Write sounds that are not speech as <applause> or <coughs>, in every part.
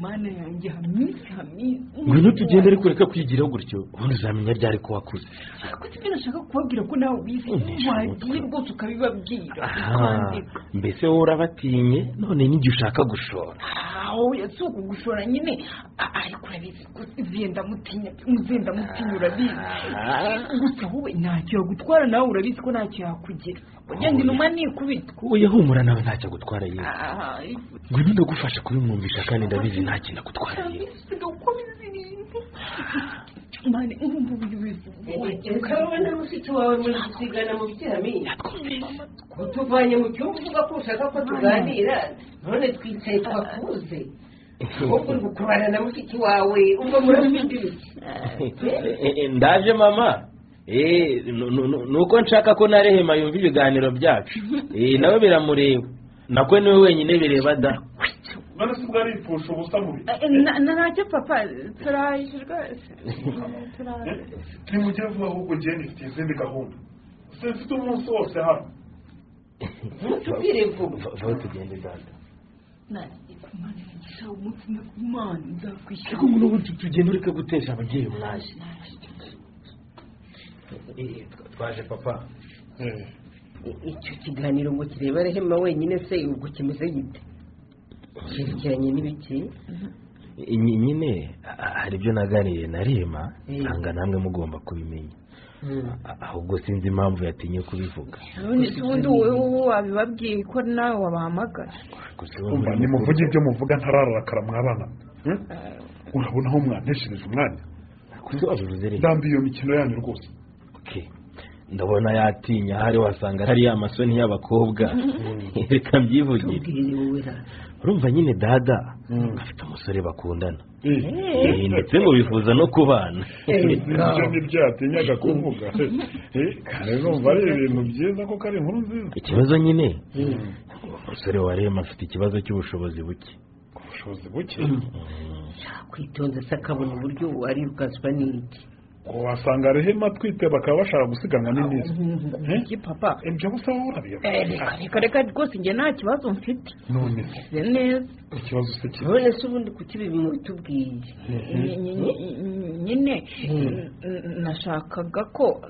mana yanjye hamisi hamisi ngwino tugende ariko reka kwigiraho gutyo ubundi uzamenya ryari ko wakuze ariko sibyo nashaka kubabwira ko nawe ubizi. Wagiye rwose ukabibabwira. Mbese wowe urabatinye none n'igihe ushaka gushora. Aho si ukugushora nyine. Ariko urabizi ko zenda mutinya muzenda mutinya urabizi. Gusa wowe ntacyo yagutwara nawe urabizi ko ntacyo yakugira ugenda inuma nikubita. Wowe humura nawe ntacyo agutwara yewe Ah, ngwino ndagufasha kubimwumvisha kandi ndabizi nta kintu agutwara yewe siga uko bizirinda mane urumva uburyo bivuga ukabawe na mushiki wawe muri gusigana mu biteramiye utuvanye mu cyumba uvuga ko ushaka ko tuganira none twicaye twakubuze ahubwo uri gukurana na mushiki wawe ubwo murafite ibiki ndaje mama Eh, nu- nuko nshaka ko na rehema yumva ibiganiro byacu Eh, nawe biramureba nako ni we wenyine bireba da none se ubwo aripfusha ubusa muri ntacyo papa turaje rwose turaje nimugire vuba ahubwo ngiye nifite izindi gahunda simfite umunsi wose hano ntutubwire vuba vaho tugende dada Imana yagisha umunsi Imana nzakwishyura ariko ngo n'ubu tugenda ureke gutesha ababyeyi umwaje Eh, twa- twaje papa? Icyo kiganiro ngo kireba rehema wenyine se ubwo kimeze gite cyerekeranye n'ibiki Nyi- nyine hari ibyo naganiriye na rema nsanga namwe mugomba kubimenya. A- ahubwo sinzi impamvu yatinye kubivuga. Ubundi se ubundi wowe wowe wabibabwiye ko nawe wabahamagara nimuvuge ibyo muvuga ntararakara mwabana. Hmm? urabona aho mwaneshereje umwanya? Ndambiye iyo mikino yanyu rwose. Okay. ndabona yatinya hari wasanga hari ya masoni y'abakobwa <laughs> reka mbyivugire urumva nyine dada? Afite umusore bakundana. Eh, Eh, ndetse ngo bifuza no kubana. Ibyo ni byo yatinyaga kuvuga. Eh, numva ari ibintu byiza ko ari inkuru nziza. Ikibazo nyine? Umusore wa rema afite ikibazo cy'ubushobozi buke. Ubushobozi buke? Kwitonze se akabona uburyo arirukanswa n'iki ngo wasanga rehema atwite bakaba bashaka gusiganwa n'imizi iki papa? Ibyo gusa wowe urabiyoba Eh, reka reka rwose njye nta kibazo mfite. None se. Neza. Ikibazo se kiri. None se ubundi kuki ibi mubitubwiye Ny- ny- ny- nyine n- nashakaga ko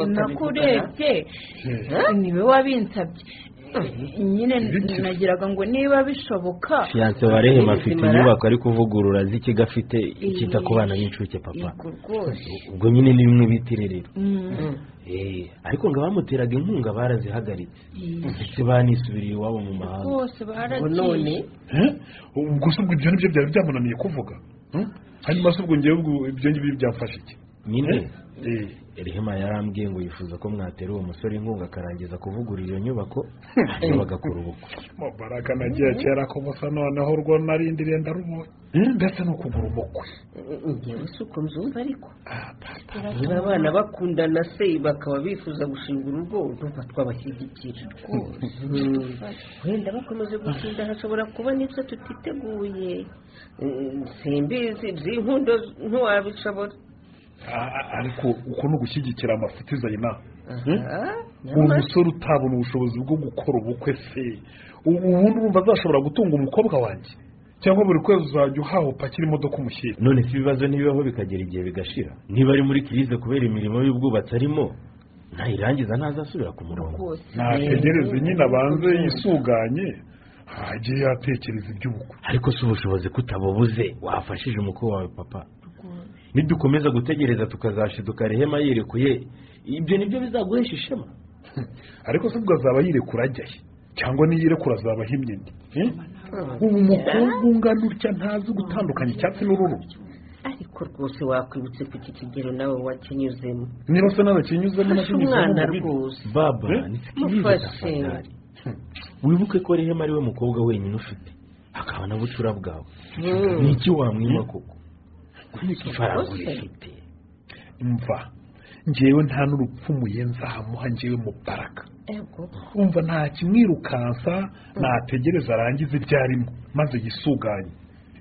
<laughs> nakurebye. Niwe wabinsabye nyine nagiraga ngo niba bishoboka fiyanse wa rehema afite inyubako ari kuvugurura z'ikigo afite cyita ku bana b'incuke papa. ubwo nyine ni bimwe bita irerero. Mm. Eh, ariko ngo abamuteraga inkunga barazihagaritse. Ndetse banisubiriye iwabo mu mahanga? Rwose ngo baragiye ubwo se ubwo ibyo ni byo byari byamunaniye kuvuga? Hmm? hanyuma se ubwo ngewe ubwo ibyo ngibyo byamfasha iki? Nyine? Rehema yarambwiye ngo yifuza ko mwatera uwo musore inkunga akarangiza kuvugurura iyo nyubako <laughs> hanyuma bagakora ubukwe. Mubaraka nagiye kera ko busa noneho urwo narindiriye ndarubonye. Ndetse no kugura umukwe ngewe si uko mbyumva ariko niba abana bakundana se bakaba bifuza gushinga urugo ndumva twabashyigikira. Mm. wenda bakomeje gutinda hashobora kuba n'ibyo tutiteguye. Mm, simbizi by'inkundo ntiwabishobora Ah, ah, ariko uko ni ugushyigikira amafuti zayina Aha, uwo nyamara- musore utabona ubushobozi bwo gukora ubukwe se? Ubu ubundi urumva azashobora gutunga umukobwa wanjye? Cyangwa buri kwezi uzajya uhaha upakira imodoka umushyira? None si ibibazo ntibibaho bikagera igihe bigashira. Niba ari muri kirize kubera imirimo y'ubwubatsi arimo nayirangiza ntazasubira ku murongo. Rwose. Nategereze nyine abanze yisuganye ajye yatekereza iby'ubukwe. Ariko si ubushobozi kutabubuze wafashije umukwe wawe papa. Nidukomeza gutegereza tukazashiduka rehema yirekuye ibyo ni byo bizaguhesha ishema. <laughs> Ariko se ubwo azaba yirekura ajyahe cyangwa niyirekura azaba ahimye indi Eh? ubu umukobwa ungana utya ntazi gutandukanya icyatsi n'ururu. Ariko rwose wakwibutse ku iki kigero nawe wakinyuzemo. Niba se narakinyuzemo ufashe umwana rwose. Baba Eh? Mufashe. <laughs> wibuke ko rehema ari we mukobwa wenyine ufite. Akaba na bucura bwawe. Mm. ni iki wamwima koko? Ifaranga urifite mva ngewe nta n'urupfumuye nzamuha ngewe mubaraka ego. Umva nta kimwirukansa nategereza arangize ibyo arimo maze yisuganye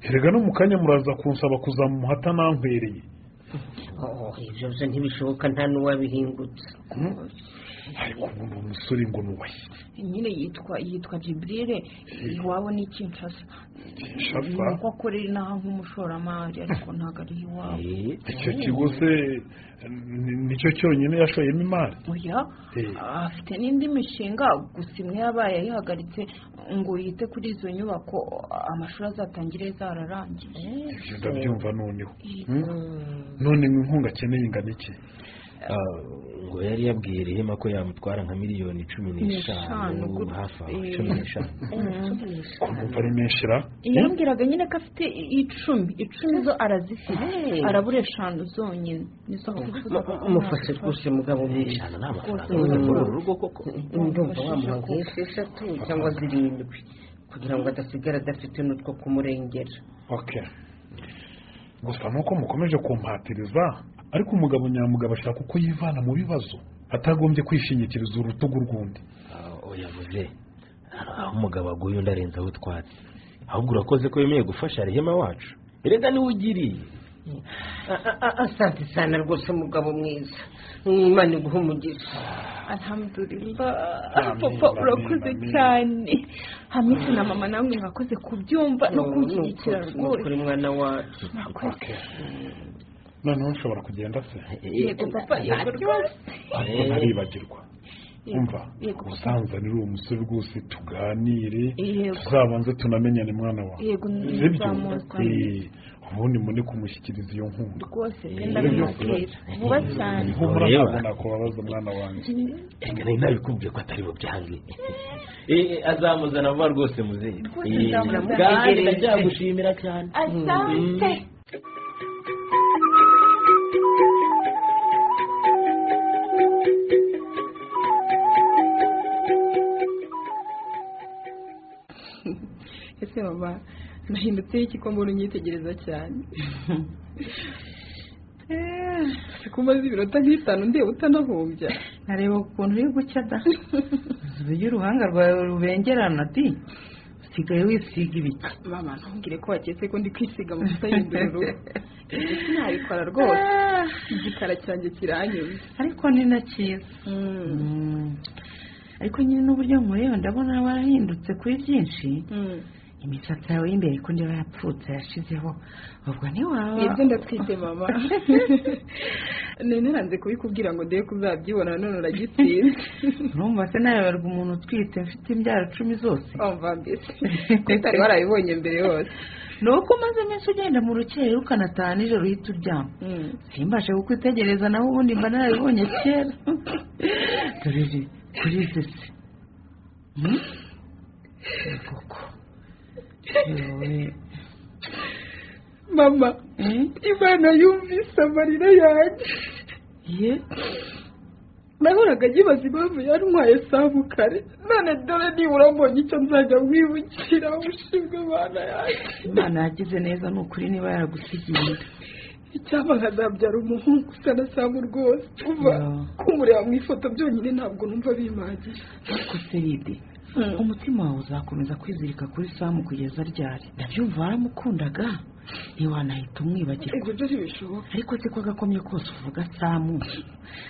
erega no mu kanya muraza kunsaba kuzamuha atanankwereye Oh, ibyo byo ntibishoboka nta n'uwabihingutse ariko ubu ni umusore ngo nubahe nyine yitwa yitwa jiburire iwabo ni kinshasa Kinshasa? nuko akorera inaha nk'umushoramari ariko ntabwo ari iwabo Eh, icyo kigo se ni- ni cyo cyonyine yashoyemo imari Eh. afite n'indi mishinga gusa imwe yabaye ayihagaritse ngo yite kuri izo nyubako amashuri azatangire zararangiye. Ibyo ndabyumva noneho. Hmm? none inkunga akeneye ingana iki? Ngo yari yabwiye rehema ko yamutwara nka miliyoni cumi n'eshanu hafi aho Eh. cumi n'eshanu. Menshi ra yambwiraga nyine ko afite icumi. Icumi zo arazifite. Arabura eshanu zonyine. Umufashe rwose mugabo mwiza eshanu ni amafaranga muri uru rugo koko ndumva wamuha nk'esheshatu cyangwa zirindwi. Kugira ngo adasigara adafite n'utwo kumurengera. Okay gusa nuko mukomeje kumpatiriza ariko umugabo nyamugabo ashaka uko yivana mu bibazo atagombye kwishingikiriza urutugu rw'undi Ah, oya muze aho umugabo aguye undi arenzaho utwatsi ahubwo urakoze ko wemeye gufasha rehema wacu erega ni we ugiriye A- a- a- asante cyane rwose mugabo mwiza imana iguha umugisha alhamdulillah papa urakoze cyane hamisi na mama namwe mwakoze kubyumva no kunshyigikira rwose mwana wacu noneho nshobora kugenda se? Yego papa yego rwose. ariko ntaribagirwa. Umva yego papa. usanzanire uwo musore rwose tuganire tuzabanze tunamenyane mwana wawe. Yego sibyo Eh, ubundi mune kumushyikiriza iyo nkunga. Rwose Eh, genda bimubwira vuba cyane. ihumura Ureba. ntabwo nakubabaza mwana wanjye. Ega nari nabikubwiye ko atari bubyange Eh, azamuzana vuba rwose muzehe Eh, kandi ndacyagushimira cyane. Asante. Ese mama nahindutseho iki ko mbona unyitegereza cyane. <laughs> Ko umaze iminota nk'itanu ndeba utanahumbya nkareba ukuntu uri gucya da. Uburyo uruhanga rwawe rubengerana di usigaye wisiga ibiki mama ntumbwire ko waketse ko ndi kwisiga amavuta y'indururu ibyo sinabikora rwose. Igikara cyanjye kiranyuze ariko ni na cyiza. Mm. ariko nyine n'uburyo nkureba ndabona warahindutse kuri byinshi. Imisatsi yawe y'imbere ko ndiba yapfutse yashizeho ubwo ntiwaba ni byo ndatwite mama. <laughs> None nanze kubikubwira ngo ndebe ko uzabyibona none uragitsinze <laughs> urumva se nayoberwa umuntu utwite mfite imbyaro cumi zose. Wumva mbese. Ko utari <laughs> warabibonye mbere yose. Ni uko umaze iminsi ugenda mu rukeye ukanataha nijoro uhita uryama. Simbashe kukwitegereza naho ubundi mba narabibonye kera. Dore kuri se. Hmm? koko. <laughs> mama imana yumvise amarira yanjye. Ye? Nahoraga nyibaza impamvu yantwaye samu kare. None dore nibura mbonye icyo nzajya mwibukira ushimwe imana yanjye. Imana yagize neza ni ukuri niba yaragusigiye. Icyaba nkazabyara umuhungu usa na samu rwose. Kuva kumureba mu ifoto byonyine ntabwo numva bimpagije ariko seride umutima wawe uzakomeza kwizirika kuri samu kugeza ryari? Ndabyumva waramukundaga. Ntiwanahita umwibagirwa. Ibyo byo ntibishoboka. Ariko se ko agakomye kose uvuga samu.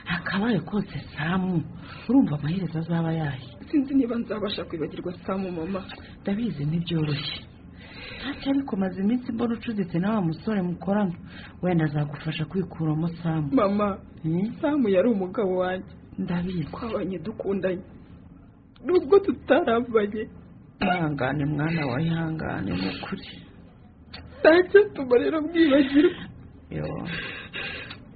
Akabaye kose samu. Urumva amaherezo azaba yahe? Sinzi niba nzabasha kwibagirwa samu mama. Ndabizi ntibyoroshye. Ntacyo ariko maze iminsi mbona ucuditse na wa musore mukorana. Wenda azagufasha kwikuramo samu. Mama Hmm? samu yari umugabo wanjye. Ndabizi. Twabanye dukundanye. Nubwo tutarambanye ihangane mwana wa ihangane ni ukuri ntacyo tuma rero mwibagirwa. Yo.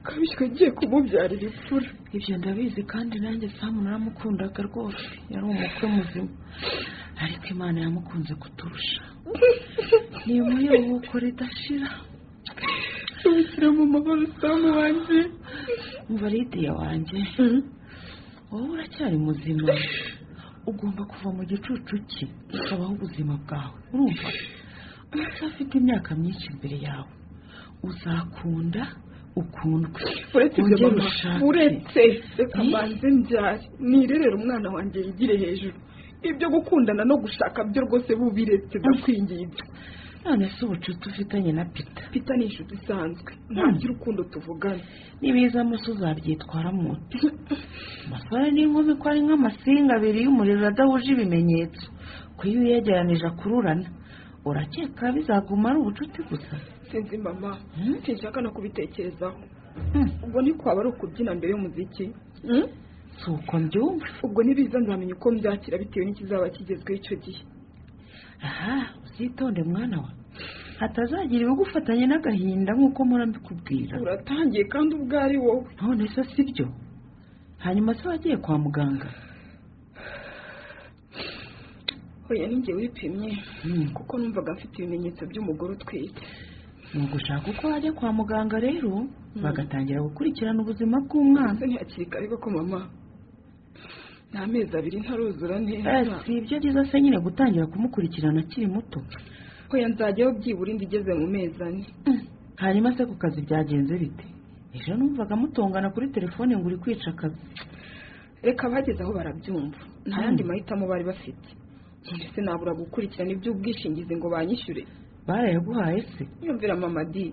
Kabishywe ngiye kumubyarira imfura. Ibyo ndabizi kandi nanjye samu naramukundaga rwose. Yari umukwe muzima. Ariko imana yamukunze kuturusha. Ni umuyoboko ridashira. Tubishyire mu mahoro samu wanjye. Umva lidiya wanjye. Wowe uracyari muzima. Ugomba kuva mu gicucu cye ukabaho ubuzima bwawe. Urumva? Uracyafite imyaka myinshi imbere yawe. Uzakunda ukundwe. Uretse ibyo uretse. Reka mbanze mbyare nirerere umwana wanjye yigire hejuru. Ibyo gukundana no gushaka byo rwose bubiretse. Ndakwinginze none se ubucuti ufitanye na pita pita ni inshuti isanzwe. Nta by'urukundo tuvugana. Nibizamo se uzabyitwaramo ute <laughs> umusore n'inkumi ko ari nk'amasinga abiri y'umuriro adahuje ibimenyetso. Ko iyo uyegeranije akururana urakeka bizaguma ari ubucuti gusa. Sinzi mama. Hmm? sinshaka no kubitekerezaho. Hmm, ubwo ni kwaba ari ukubyina mbere y'umuziki? Hmm? si uko mbyumva. Ubwo nibiza nzamenya uko mbyakira bitewe n'ikizaba kigezweho icyo gihe. Aha uzitonde mwana wa hatazagira ibigufatanye n'agahinda nk'uko mpora mbikubwira uratangiye kandi ubwo ari wowe. None se si byo? Hanyuma se wagiye kwa muganga? Hoya ninjye wipimye Hmm, kuko numvaga mfite ibimenyetso by'umugore utwite. Ni ugushaka uko wajya kwa muganga rero? Bagatangira gukurikirana ubuzima bw'umwana. Ntihakiri kare koko mama ni amezi abiri ntaruzura Eh, neza si ibyo byiza se nyine gutangira kumukurikirana akiri muto? Hoya nzajyaho byibura indi igeze mu mezi ane. Hanyuma se ku kazi byagenze bite? Ejo numvaga mutongana kuri telefone ngo uri kwica akazi. Reka abageze aho barabyumva. Nta Hmm. yandi mahitamo bari bafite. Ndetse nabura gukurikirana iby'ubwishingizi ngo banyishyure? Barayaguhaye se? Yumvira mama di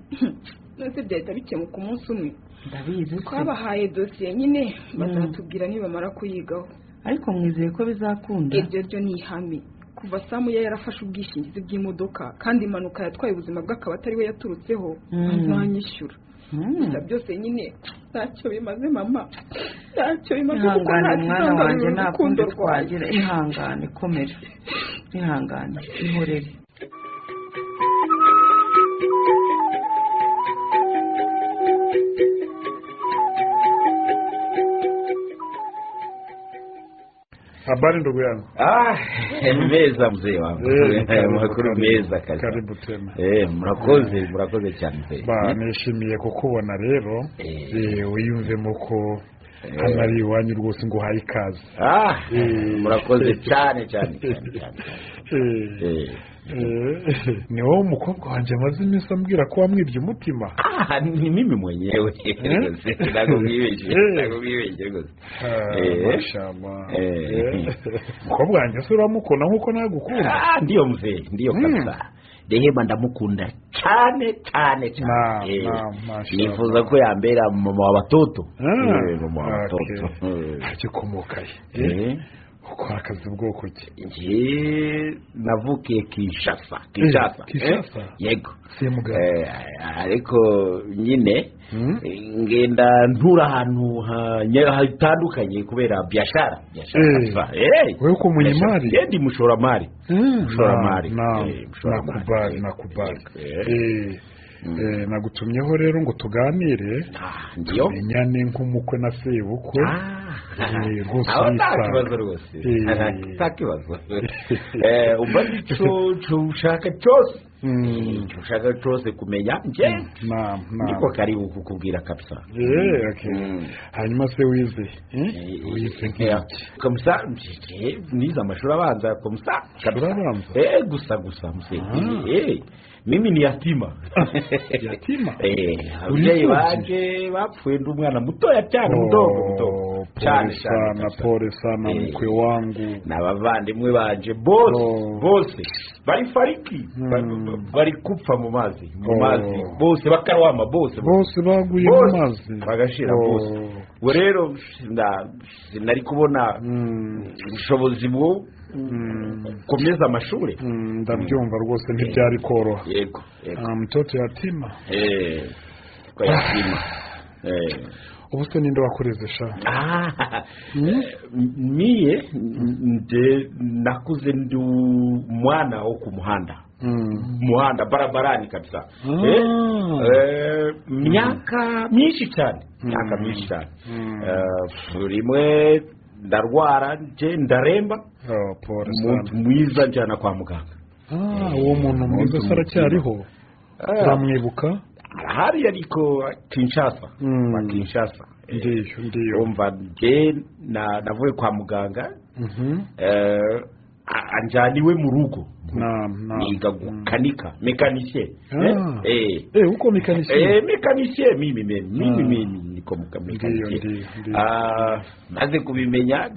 nose byahita bikemuka umunsi umwe. Ndabizi twabahaye dosiye nyine bazatubwira nibamara kuyigaho. Ariko mwizeye ko bizakunda. Iryo ryo ni ihame. Kuva samu ye yarafashe ubwishingizi bw'imodoka kandi impanuka yatwaye ubuzima bwe akaba atari we yaturutseho Mm. azanyishyura Hmm. gusa byose nyine ntacyo bimaze mama. Ntacyo bimaze kuko nta kundi urukundo twagira ihangane komera ihangane ihorere. Habari ndugu yangu? Ah, <laughs> meza mzee wangu. Eh, <laughs> makuru meza kaza. karibu tena. Eh murakoze murakoze cyane mzee ba nishimiye kukubona rero Eh. eh, wiyumvemo ko hano ari iwanyu rwose ngo uhaye ikaze ah Eh. murakoze <laughs> cyane cyane cyane Eh, eh <laughs> eh, ni wowe umukobwa wanjye amaze iminsi ambwira ko wamwibye umutima. Ah ni mimi mwenyewe. Rwose ntabwo mwibeshye Eh. <laughs> ntabwo mwibeshye rwose. Ah, Eh. Eh, umukobwa wanjye se uramukunda nk'uko nagukunda? Ah ndiyo mzee ndiyo Mm. kabisa. Rehema ndamukunda cyane cyane cyane nifuza ko yambera mama wa batoto Ah, mama wa batoto okay. Agikomokaye. Ukora akazi bwoko ki? Navukiye kinshasa. Kinshasa Kinshasa? eh? yego. Eh, ariko nyine Hmm? eh, ngenda ntura ahantu hatandukanye kubera Eh. eh! Wewe uko Eh, ndi mshoramari mshoramari Na- Eh, mshoramari. nakubali nakubali Eh. Eh, eh, nagutumyeho rero ngo tuganire. Ah, tumenyane nk'umukwe na sebukwe. Eh, <laughs> rwose <laughs> nta kibazo <laughs> Eh. nta kibazo. Umva icyo ushaka cyose. Mm. icyo ushaka cyose kumenya na niko karibu kukubwira kabisa. Mm. hanyuma se wize wize nk'iki? kamusa nize amashuri abanza kamusa. Amashuri abanza? gusa gusa mse Ah. Mimi ni yatima. <laughs> Yatima? ababyeyi banje bapfuye ndi umwana mutoya cyane mudogo Oh, cyane cyane pole sana Eh. mkwe wangu. n'abavandimwe banje bose Oh. bose barifariki Ba- Mm. ba- bari gupfa mu mazi mu Oh. mazi bose bakarawama bose bose baguye mu mazi bagashira Oh. bose ubu rero sinari kubona ubushobozi bwo. Mm. gukomeza amashuri Mm, ndabyumva rwose ntibyari koroha yego yego Ah, mtoto yatima eh kwa yatima eh ubu se ninde wakureze sha Ah, Mm. eh, miye nje nakuze ndi umwana wo ku muhanda Mm. muhanda barabarani kabisa Ah. Eh, eh, myaka myinshi cyane myaka Mm. myinshi cyane Mm. Eh, rimwe ndarwara nje ndaremba. Oh, umuntu mwiza njyana kwa muganga. Ah, uwo muntu mwiza se aracyariho Eh, uramwibuka arahari ariko kinshasa. Mm. kwa kinshasa. Eh, ndiyo. ndiyo umva na- navuye kwa muganga. Mhm. eh, a- anjyana iwe mu rugo Naam, naam. niga gukanika mekanisiye Ah. eh Eh, uko mekanisiye Eh, mécanicien mimi mimi mimi Ah. mimi niko muka Ndiyo, mécanicien ndiyo, ndiyo. ah maze kubimenya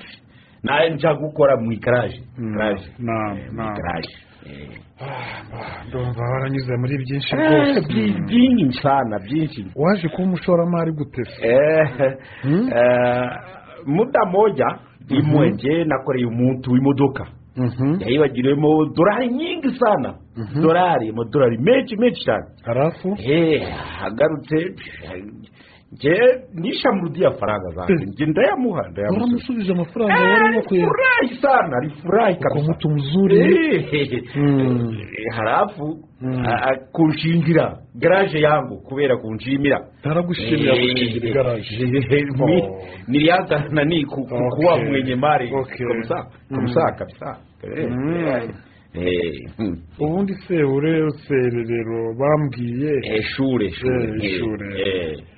naje nja gukora mu garage Mm, garage naam, Eh, mu naam. garage Ah, ndumva waranyuze muri byinshi Eh, rwose byi- byinshi sana byinshi waje kuba umushoramari gute se Eh, Hmm? eh, muda moja imwe Mhm. nje nakoreye umuntu w'imodoka Mhm. yayibagiriwemo dorari nyingi sana. Dolari dorari amadorari menshi menshi cyane harafu? Eh, agarutse nje nishamurudiye faranga zanjye nje ndayamuha ndayamuha waramusubije amafaranga wari wakuye furahi sana alifurahi uko kabisa mutu mzuri Eh, Mm. eh, Mm. a- a- kunshingira garaje yangu kubera kunshimira naragushimira Eh, gushingira igaraje mi- Oh. nani ku- ku- kuwa Okay. mwenye mali Okay. kabisa kabisa kabisa Eh, Mm. eh, hmm. ubundi se uresererero bambwiye Eh, shure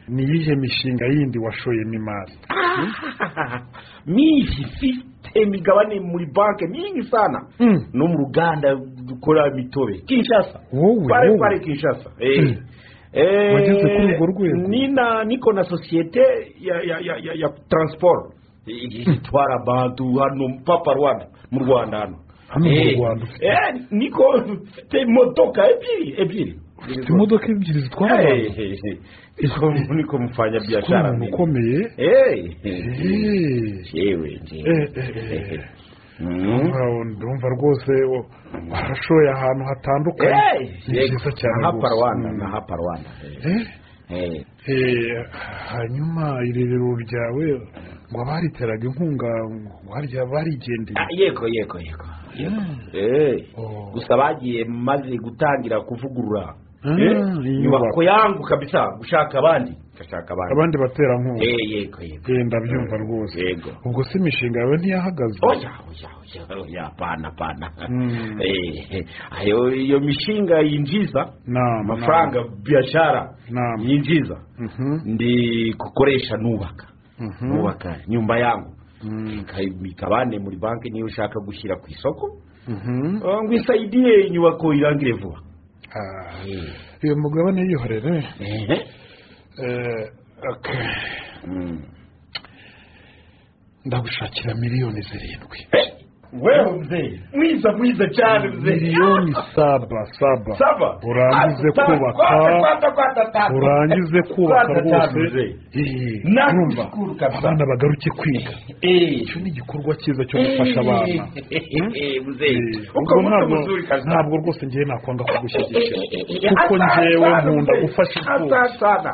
ni iyihe mishinga yindi washoyemo imari? <laughs> Mingi ifite imigabane muri banki mingi sana. Mm. no mu ruganda dukora imitobe. Kinshasa. Wowe pale kinshasa. Eh. Mm. Eh, Wageze kuri urwo rwego? nina niko na societe ya ya ya, ya, ya transport. I- itwara abantu hano papa rwanda mu rwanda hano. Hano mu Eh, Rwanda. Niko mfite imodoka ebyiri ebyiri imodoka ebyiri zitwara abantu mfanya ko biashara umuntu ukomeye. Mm. Ndumva- rwose o- warashoye ahantu hatandukanye. Ni byiza cyane rwose. Mm. rwanda Eh, Eh, hanyuma irerero ryawe ngo abariteraga inkunga ngo harya barigendeye. Yego yego yego gusa bagiye maze gutangira kuvugurura. Ah, Eh, iyi nyubako nyubako. yangu kabisa. Gushaka abandi. Gashaka abandi. Abandi baterankunga Eh, yego yego. Genda byumva rwose. Yego. Ubwo se imishinga yawe ntiyahagaze. Oya oya oya oya pana hapana Mm. Eh, ayo iyo mishinga yinjiza amafaranga biashara yinjiza Mhm. ndi kukoresha nubaka Mhm. nubaka nyumba yangu. Mm. Muri banki niyo ushaka gushyira ku isoko. Mhm. Ah, ngo isaidie inyubako irangire vuba Ah, Eh, iyo mugabane yihorere ehe. Eh, okay. Mm. ndagushakira miliyoni zirindwi Eh, wewe mzee mwiza mwiza cyane mzee miliyoni saba saba. Saba. Urangize Ah, kubaka. Urangize kubaka rwose. kabisa. abana bagaruke kwiga. Eh. icyo ni igikorwa cyiza cyo gufasha abana. Eh, mzee Eh, uko ubwo ntabwo rwose ngewe nakwanga kugushyigikira kuko sana, nkunda gufasha imfubyi sana.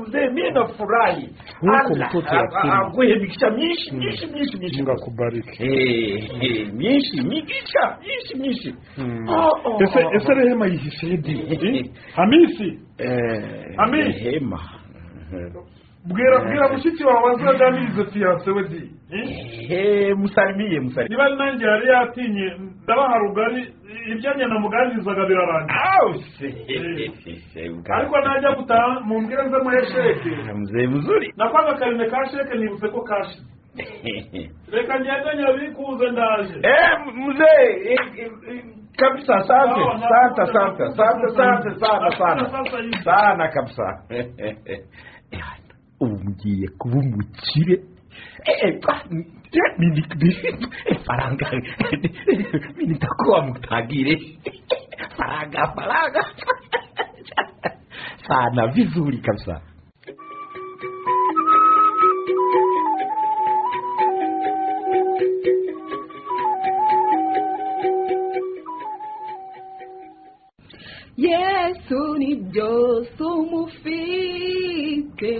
Mzee mimi nafurahi Huko Allah, mtoto a- yatima. a- aguhe migisha myinshi myinshi myinshi myinshi. Ngakubarike myinshi migica myinshi myinshi ese ese rehema yihishe di hamisi. Hamisi. Eh, rehema bwira bwira mushiki wawe azaganirize fiyanse we di Eh, musalimie musalimie. Niba nanjye yari yatinye ndabaha rugari ibyo nyina muganirizaga birarangira ariko najya gutaha mumbwire nze muhe sheke. Mzuri. Nakwanga akarine ka sheke nibutse ko kashize <laughs> reka ngende nyabikuze ndaje Eh, mzee eh, eh, eh, kabisa asante Sawa, asante nakuja, asante asante asante sana nakuja sana. sasa hivi. sana kabisa. <laughs> Eh, ubu ngiye kuba umukire Eh, eh, pa- eh, mimi- mimi- eh, faranga. <laughs> Mimi nitakuwa mtagire faranga faranga. Sana vizuri kabisa. Yesu ni byose umufite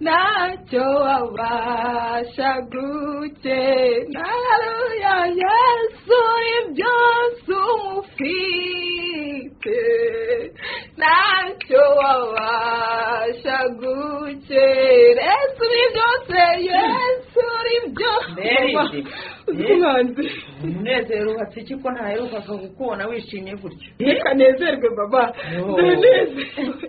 ntacyo wabasha gukena haleluya yesu ni byose umufite ntacyo wabasha gukena yesu ni byose yesu ni byose Mary, umuhanzi umunezero uhatse iki ko ntaherukaga kukubona wishimye gutyo. Reka nezerwe baba. Yo. ndanezerewe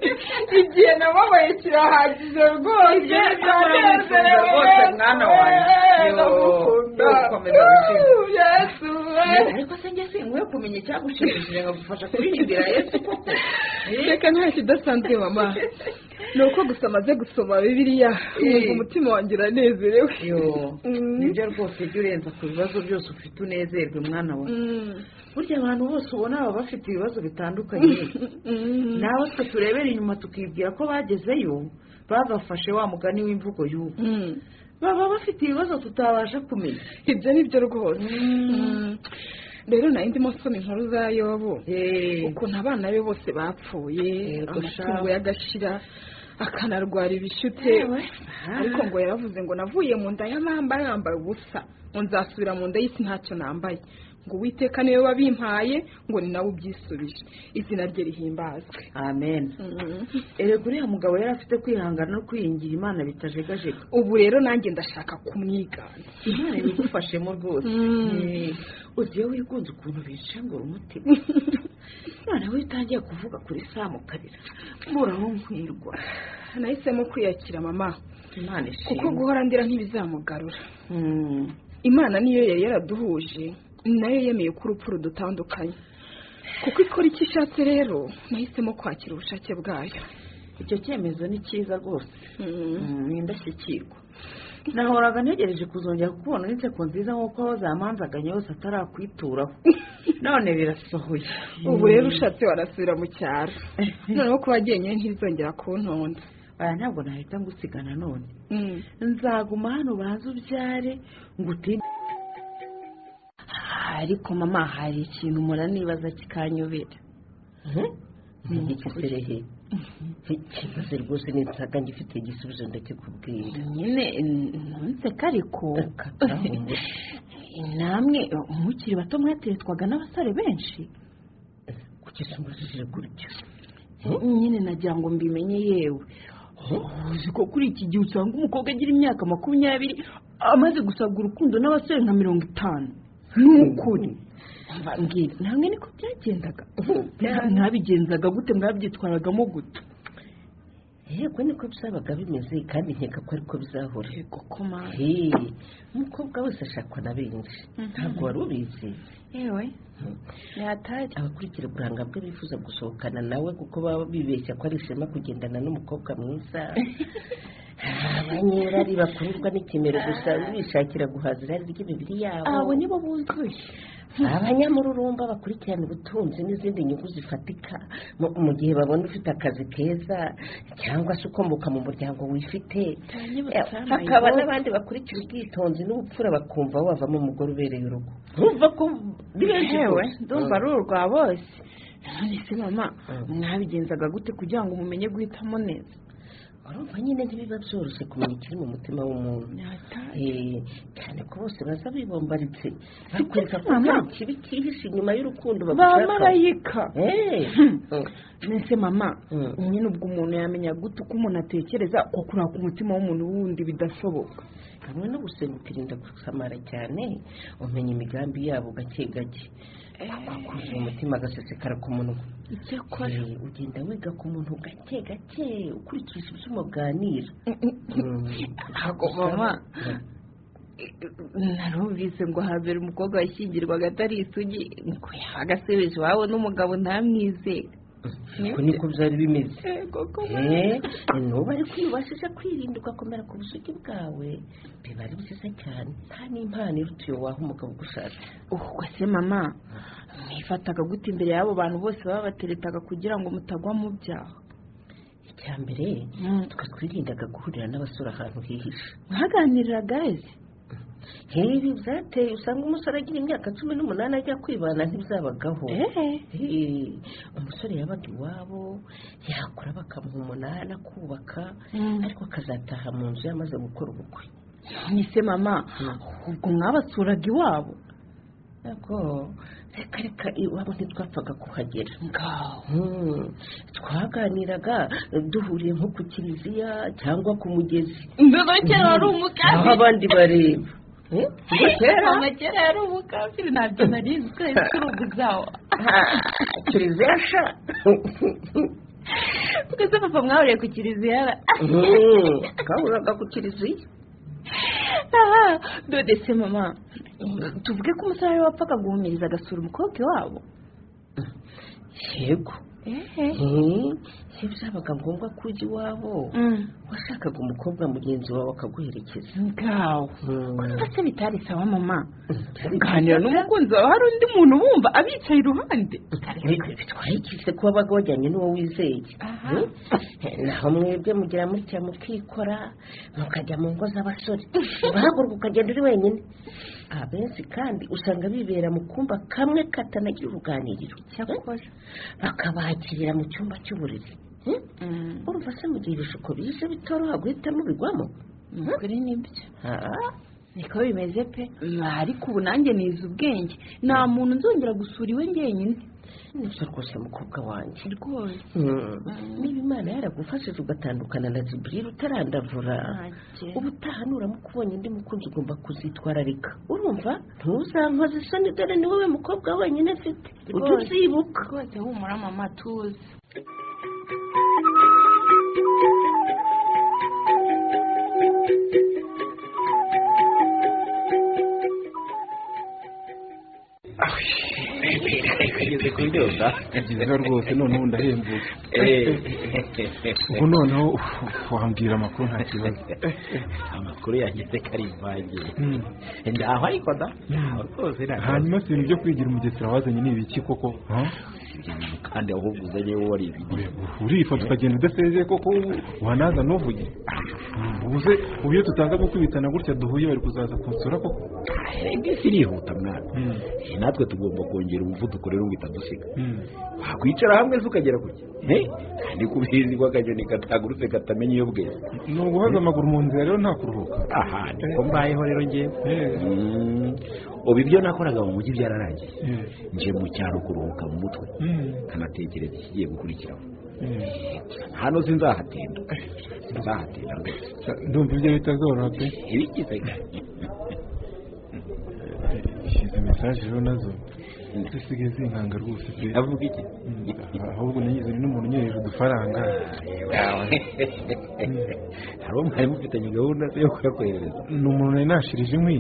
igihe nababaye kirahagije rwose. Urabifuza rwose, mwana wanjye. Ndagukunda. Yesu ariko se njye sinkwiye kumenya icyagushimishije nkagufasha kuririmbira yesu koko? <laughs> Reka nta kidasanzwe mama. Ni uko gusa amaze gusoma bibiliya. Wumva umutima wanjye uranezerewe. Yo. Mm. ni byo rwose jya urenza ku bibazo byose ufite unezerwe mwana we Mm. burya abantu bose ubona baba bafite ibibazo bitandukanye. <laughs> Mm. nawe twe turebera inyuma tukibwira ko bagezeyo bagafashe wa mugani w'imvugo y'ubu Mm. baba bafite ibibazo tutabasha kumenya. Ibyo ni byo rwose. Rero nari ndimo nsoma inkuru za yobu. Ukuntu abana be bose bapfuye amatungo y'agashira akanarwara ibishute. Yewe. ariko ngo yaravuze ngo navuye mu nda y'amamba yambaye ubusa. Ngo nzasubira mu nda y'isi ntacyo nambaye. Ngo uwiteka ni we wabimpaye ngo ni nawe ubyisubije. Izina rye rihimbazwe. Amen. Mm. erega uriya mugabo yari afite kwihangana no kwiyingira imana bitajegajega. Ubu rero nanjye ndashaka kumwigana. Imana ibigufashemo rwose. Mm. Iyo wigunze ukuntu bicengura umutima. <laughs> None we utangiye kuvuga kuri samu karira mburaho nkwirwa nahisemo kwiyakira mama. Kuko guhora ndira ntibizamugarura. Mm. Imana niyo yari yaraduhuje na yo yemeye ko urupfu rudutandukanye kuko ikora icyo ishatse rero nahisemo kwakira ubushake bwayo. Icyo cyemezo ni cyiza rwose. Mm. Mm, ni indashyikirwa. Nahoraga ntegereje kuzongera kukubona n'inseko nziza nk'uko zamanzaganye yose atarakwituraho. <laughs> None birasohoye. Ubu rero ushatse warasubira mu cyaro. <laughs> Noneho kuba jyenyine ntizongera kuntonda. Aya ntabwo nahita ngusiga nanone Mm. nzaguma hano ubanze ubyare ngo utinde ariko mama hari ikintu mpora nibaza kikanyobera ntigiserehe ikibazo rwose ninsaga ngifite igisubizo ndakikubwira. Nyine ntunseka ariko <laughs> namwe mukiri bato mwateretwaga n'abasore benshi. Kugeza umubajije gutyo? Nyine nagira ngo mbimenye yewe. Uzi ko kuri iki gihe usanga umukobwa agira imyaka makumyabiri amaze gusabwa urukundo n'abasore nka mirongo itanu. Ni ukuri mbwira namwe niko byagendaga? Mwabigenzaga gute mwabyitwaragamo gute? Yego niko byabaga bimeze kandi nkeka ko ariko bizahora. Yego koma. Hey, umukobwa wese ashakwa na benshi. Ntabwo wari ubizi. Yewe. Yatari abakurikira uburanga bwe bifuza gusohokana nawe kuko baba bibeshya ko ari ishema kugendana n'umukobwa mwiza. <laughs> abanyerari bakururwa n'ikimero gusa bishakira guhaza irari ry'imibiri yabo. Abo nibo buzuye. Abanyamururumba bakurikirana ubutunzi n'izindi nyungu zifatika mu- gihe babona ufite akazi keza cyangwa se ukomoka mu muryango wifite. Eh, hakaba n'abandi bakurikira ubwitonzi n'ubupfura bakumva wavamo umugore ubereye urugo. Ntumva ko rwose. ndumva ari urwa bose. None se mama Mm. mwabigenzaga gute kugira ngo mumenye guhitamo neza? Urumva nyine ntibiba byoroshye kumenya ikiri mu mutima w'umuntu Eh, cyane ko bose baza bibombaritse bakwereka ko nta kibi cyihishe inyuma y'urukundo bamarayika nese mama Mm. nyine ubwo umuntu yamenya gute uko umuntu atekereza ko kureba ku mutima w'umuntu wundi bidashoboka hamwe no gusenga ukirinda gusamara cyane umenya imigambi yabo gake gake akuzuye umutima agasesekara ku munwa. Icyo akora Eh, ugenda wiga ku muntu gake gake ukurikije ibyo muganira ntabwo mama. Narumvise ngo habera umukobwa washyingirwaga atari isugi. Ngo agasubije iwabo n'umugabo ntamwizere. Uko niko byari bimeze. Nuba ariko iyo ubashije kwirinda ugakomera ku busugi bwawe. Biba ari byiza cyane. Nta n'impano iruta iyo waha umugabo ugushatse ubwo se mama. Mwifataga gute imbere y'abo bantu bose babateretaga kugira ngo mutagwa mu byaha? Icya mbere twe twirindaga guhurira n'abasore ahantu hihishe. Mwaganiriraga ese nk'ibi byateye usanga umusore agira imyaka cumi n'umunani ajya kwibana ntibizabagaho. Eee Eh, umusore yabaga iwabo yakura bakamuha umunani akubaka ariko akazataha mu nzu yamaze gukora ubukwe. Nise mama ubwo mwabasuraga iwabo? Ntabwo reka reka iwabo ntitwapfaga kuhagera. Ngaho. Hmm, twaganiraga duhuriye nko ku kiliziya cyangwa ku mugezi. Mbega kera wari aho umukafiri abandi bareba. Eh, ubwo kera mama kera yari umukafiri ntabyo nari nzi ko yari kuruguzaho Ah, kiliziya sha twese papa mwahuriye ku kiliziya Hmm, twahuraga ku kiliziya aha dode se mama tuvuge ko umusore we wapfaga guhumiriza agasura umukobwa iwabo yego iyo byabaga ngombwa ko ujya iwabo. Washakaga umukobwa mugenzi wawe akaguherekeza. Ngaho. Mm. ko se bitari sawa mama. Ganira n'umukunzi wawe hari undi muntu wumva abicaye iruhande. Bitwaye iki kuba wabaga wajyanye n'uwo wizeye. Aha. Hmm? naho mwebwe mugira mutya mukikora mukajya mu ngo z'abasore. Ugahaguruka ukagenda uri wenyine. Abenshi kandi usanga bibera mu kumba kamwe katanagira uruganiriro. Cyakora. Bakabakirira mu cyumba cy'uburiri. Hmm? Urumva se mu gihe ibishuko bitoroha guhitamo bigwamo ni ukuri ni byo niko bimeze pe ariko ubu nanjye nize ubwenge nta muntu nzongera gusura iwe njyenyine ni byo rwose mukobwa wanjye rwose Hmm. niba imana yaragufashije ugatandukana na jiburiri utarandavura ubutaha nuramuka ubonye undi mukunzi ugomba kuzitwararika urumva ntuzankoze isoni dore ni wowe mukobwa wenyine mfite ujye ubyibuka rwose humura mama tuzi Oh, ageze ku ndyoza byiza rwose noneho ndahembutse ubu noneho wambwira amakuru nta kibazo amakuru yageze kari imvange ndaho ariko da hanyuma si ibintu byo kwigira umugesera wazanye ni ibiki koko kandi ahubwo uzanye wowe ari ibiki urifata ukagenda udasezeye koko wanaza ntuvuge ubu se ubu iyo tutaza gukubitana gutya duhuye bari kuzaza kunsura koko. Iminsi irihuta mwana Mm. Eh, natwe tugomba kongera umuvuduko rero ngo itadusiga Mm. wakwicara hamwe se ukagera ku kandi ku bizi ko akanyoni katagurutse katamenya iyo bweze ni uguhaza amaguru mu nzira rero nta kuruhuka. Aha niko mbayeho rero ngewe Eh. Mm. ubu ibyo nakoraga mu mujyi byararangiye. Eh. nje mu cyaro kuruhuka mu mutwe. Mm. nkanatekereza ikigiye gukurikiraho. Eh. hano sinzahatinda. Sinzahatinda rwose ndumva ibyo bitazoroha pe ibigize izi mesaje rero na zo. Zisigaye zinkanga rwose pe. Avuga iki Mm. ahubwo nayize ni n'umuntu unyereje udufaranga. Hari uwo mwari mufitanye gahunda yo kuyakoherereza ni umuntu nari nashirije inkwi.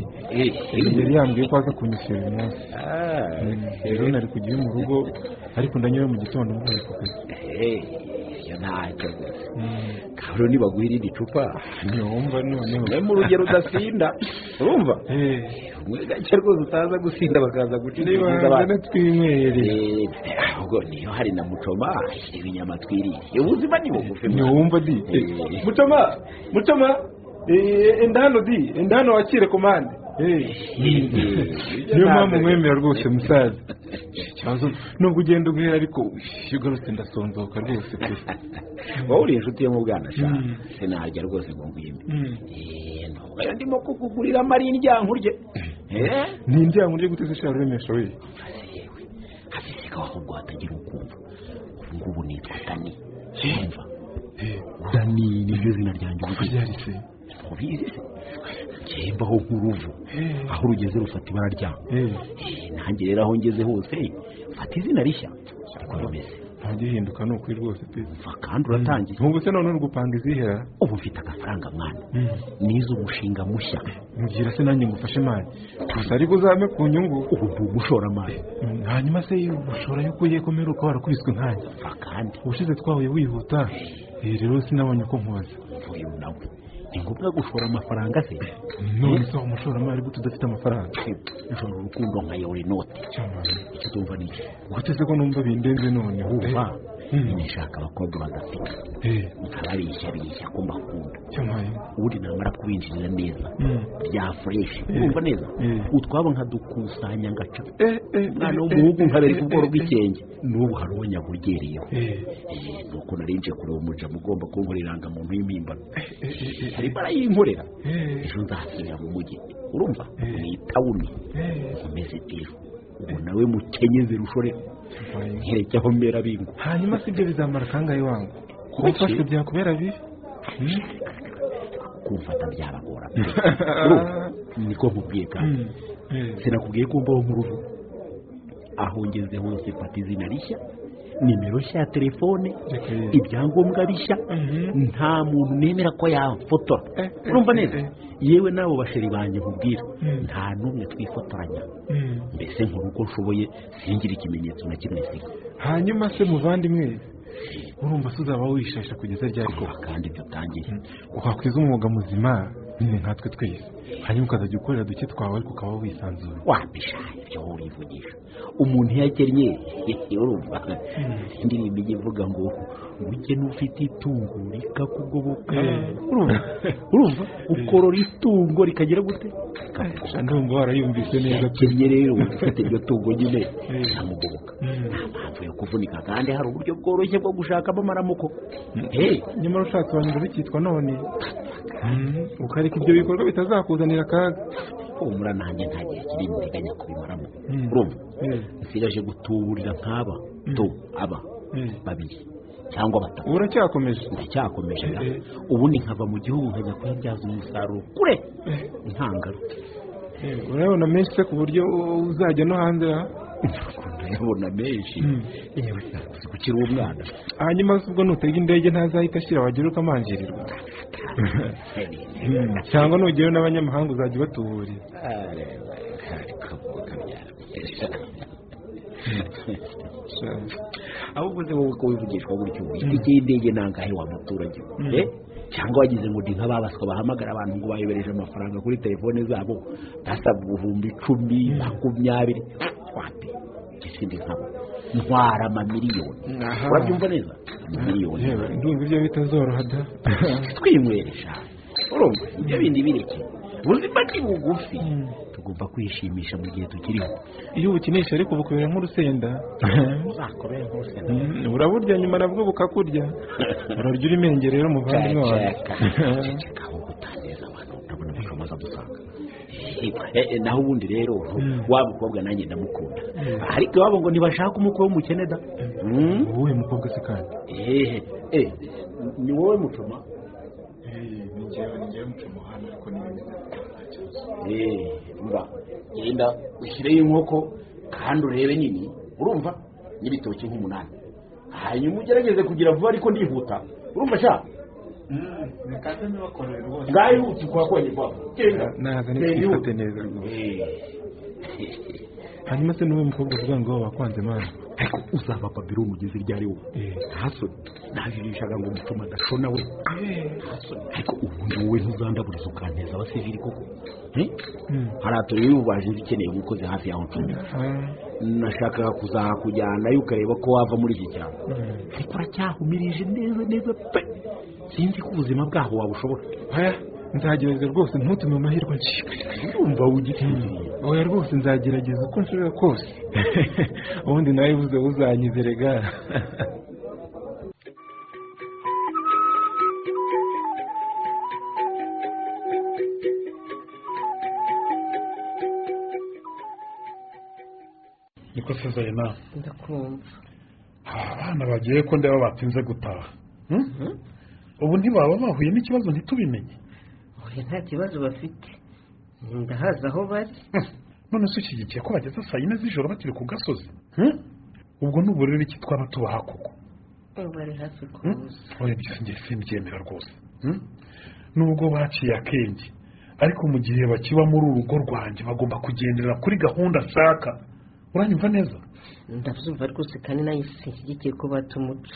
Yari yambwiye ko aza kunyishyura uyu munsi. Mm. rero nari kujya mu rugo ariko ndanyura mu gitondo mvuye ku kazi ntacyo kaburo nibaguha irindi cupa ntiwumva noneho. Umwe mu rugero udasinda. Urumva? Eh, umwe gake rwose utaza gusinda bakaza guca hanze z'abandi twinywere. Eh, ahubwo niyo hari na mucoma reba inyama twiriye ubuzima ni bugufi ntiwumva di? Eh. mucoma mucoma eh, enda hano di? Enda hano wakire komande Eh. Niyo mpamvu mwemera rwose musaza. Ikibazo nubwo ugenda uguhera ariko iyo ugarutse ndasonzoka rwose pe. <laughs> Wowe uri inshuti yo mu bwana sha? Mm. sinarya rwose ngo ngwime Mm. Eh, ndimo kukugurira amarindya nkurye Eh? ni indyango uri guteze ishara uremesha we? Yewe. Afisika ahubwo hatagira ukumva. Ubu ngubu nitwa dani. Urumva dani niryo zina ryanjye. Ubizi se? Cyembaho nk'uruvu. Aho rugeze rufata ibara ryaho. Eh, Eh, nanjye rero aho ngeze hose mfata izina rishya. Ariko bimeze ntagihinduka ni ukuri rwose pe kandi uratangiye. Ntubu se none uri gupanga izihera ubu mfite agafaranga mwana. Nize umushinga mushya. Mubwira se nanjye ngufashe mani gusa ariko uzame ku nyungu. Ubu ndi umushoramari Mm, hanyuma se ushobora yuko ugiye kumeruka warakubiswe nkanjye kandi. Ubushize twahuye wihuta. Eh, rero sinabonye ko nkubaza uyu nawe ni ngombwa gushora amafaranga se? None se umushoramari gute udafite amafaranga. Nshora urukundo nkayora inoti cyamani icyo tumva ni iki gute se ko numva bindenze none. Wumva Mm. nishaka abakobwa badafite. Eh, nkababeshya beshya ko mbakunda ubundi namara kubinjirira neza Mm. bya fureshi urumva neza? Eh. utwabo nkadukusanya ngaca. Eh, eh, umwana eh, w'umuhungu eh, nkabereka eh, ubworo eh, bw'ikenge n'ubu hari uwo nyabugereyeho eh, Eh, nuko narinje kureba umuja mugomba kunkorera irangamuntu y'impimbano. Eh, eh, eh, arimo arayinkorera eh, ejo nzasubira mu mujyi urumva? Eh. ni tawuni eh, nkomeze tiro ubu nawe mukenyeze rushore cyamani. Nkerekeho mbera bingo hanyuma si ibyo bizamara kangahe wangu? Kuba ufashwe byakubera bibi? Kumfata byabagora. <laughs> Niko nkubwiye kandi. Mm. Eh, sinakubwiye ko mbaho nk'uruvu aho ngeze hose mfata izina rishya nimero nshya ya telefone ibyangombwa bishya Mhm. nta muntu nemera ko yamfotora Eh, urumva eh, neza? eh. yewe n'abo basheri banjye nkubwira Mm. nta n'umwe twifotoranya. Mm. mbese nkora uko nshoboye singire ikimenyetso na kimwe siga. Hanyuma se muvandimwe? Urumva se uzaba wishesha kugeza ryari koko? Kandi ibyo utangiye wakwiza umwuga muzima nyine nkatwe twese? Hanyuma ukazajya ukorera duke twawe ariko ukaba wisanzuye wambisha ibyo wowe urivugisha umuntu iyo akennye <laughs> urumva. Indirimbo ijya ivuga ngo ujye n'ufite itungo rikakugoboka. Urumva? <laughs> Urumva? Ukorora itungo rikagira gute? Ndumva warayumvise neza. Akennye rero ufite iryo tungo nyine. Riramugoboka nta mpamvu yo kuvunika. Kandi hari uburyo bworoshye bwo gushakamo amaramuko. Eh, nyamara ushatse wanyuma bikitwa none. Mm, ukareka ibyo bikorwa bitazakuzanira akaga. Humura nanjye nta gihe kiri nteganya kubimaramo Mm. urumva? Eh, nsigaje gutuburira nk'aba. Tu aba. Eh. babiri. Cyangwa batatu. Uracyakomeje. Eh. ubundi nkava mu gihugu nkajya kuyabyaza umusaruro kure. Ntangaruka Eh, urabona menshi se ku buryo uzajya no hanze ha? <laughs> ndayabona menshi. Mm. si kukiri umwana hanyuma ubwo nutega indege ntazahita ashyira wagira ukamanjirirwa Mm, cyangwa nugerayo n'abanyamahanga uzajya ubatuburira <laughs> ahubwo se wowe ko wivugishwa gutyo itike y'indege nangahe wa muturage we? Eh? cyangwa wagize ngo ndi nk'ababaswa bahamagara abantu ngo bayobereje amafaranga kuri telefone zabo basabwa ibihumbi icumi makumyabiri. Wapi? Njye sindi nkabo ntwara amamiliyoni. Aha. urabyumva neza? Amamiliyoni. Ndumva ibyo bitazoroha da. Twinywesha. Urumva? Ibyo bindi bireke. Ubuzima ni bugufi tugomba kwishimisha mu gihe tukiriho. Iyo ubukinisha ariko bukubera nk'urusenda. <laughs> Uzakubere nk'urusenda. Mm, uraburya nyuma nabwo bukakurya <laughs> urarya urimenge rero muvandimwe wawe ceceka ahubwo <laughs> utaneza abantu. Ndabona bashobora gusanga Eh, eh, naho ubundi rero wa mukobwa nanjye ndamukunda. Ariko iwabo ngo ntibashaka umukwe w'umukene da? Wowe mukobwa se kandi. Eh, eh, ni wowe mucoma. Mba genda ushyireho inkoko kandi urebe nini urumva? N'ibitoki nk'umunani. Hanyuma ugerageze kugira vuba ariko ndihuta. Urumva sha? Ngaho ihute ukwakonye kwabo genda. Neza rwose. Eh. <laughs> hanyuma se n'uwe mukobwa uvuga ngo wakwanze mana. Ariko uzaba babironi ugeze ryari wowe Eh. nta soni nabirishaga ngo umucuma adashona we. Nta soni ariko ubundi wowe ntuzandaburiza ukanteza abasivili koko? Eh? Mm. hari ato rero ubaje bikeneye umukozi hafi yaho ncumi nashakaga kuzakujyanayo ukareba ko wava muri iki cyaro mm. ariko uracyahumirije neza neza pe! Sinzi ko ubuzima bwaho wabushobora nzagerageza rwose ntutume mu mahirwe ncika urumva ugisinziriye oya rwose nzagerageza uko nshobora kose. <laughs> Ubundi nawe buze uzanyizerega <laughs> niko se zayina ndakumva abana bagiye ko ndeba batinze gutaha. Hmm? ubu ntibaba bahuye n'ikibazo ntitubimenye. Oya nta kibazo bafite. Ndahazi aho bari. <laughs> None se ushyigikiye ko bageze saa yine z'ijoro bakiri ku gasozi? Hmm? ubwo ni uburere iki twaba tubaha koko? Bari hafi kuza oya byose njye simbyemera rwose. Hmm? nubwo baciye akenge ariko mu gihe bakiba muri uru rugo rwanjye bagomba kugendera kuri gahunda nshaka. Uranyumva neza? Ndabyumva rwose kandi na yo sinshyigikiye ko bata umuco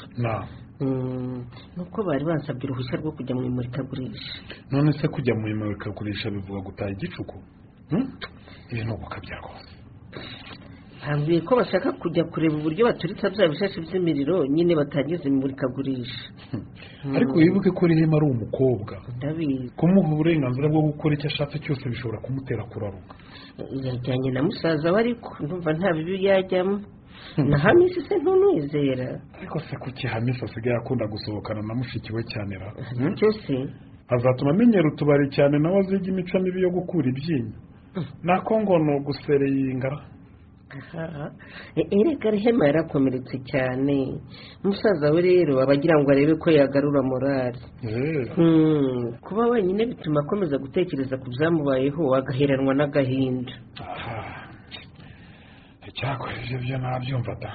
na Mm, nuko bari bansabye uruhushya rwo kujya mu imurikagurisha. None se kujya mu imurikagurisha bivuga gutaha igicuku? Hmm? ibi ni ubukabya rwose. Bambwiye ko bashaka kujya kureba uburyo baturitsa bya bishashi by'imiriro nyine batangiza imurikagurisha. Ariko wibuke ko rihema ari umukobwa. Kumuha uburenganzira bwo gukora icyo ashatse cyose bishobora kumutera kuraruka. Yajyanye na musaza we ariko ndumva nta bibi yajyamo. Na hamisi se ntumwizera ariko se kuki hamisi asigaye akunda gusohokana na mushiki we cyane ra Hmm? azatuma amenyera utubari cyane nawe aziga imico mibi yo gukura ibyinyo. Nako ngo ni ugusereyingara aha. E- erega rehema yarakomeretse cyane. Musaza we rero aba agira ngo arebe ko yagarura morali Eh, Hmm, kuba wenyine bituma akomeza gutekereza ku byamubayeho agaheranwa n'agahinda. Icyakora ibyo byo nabyumva da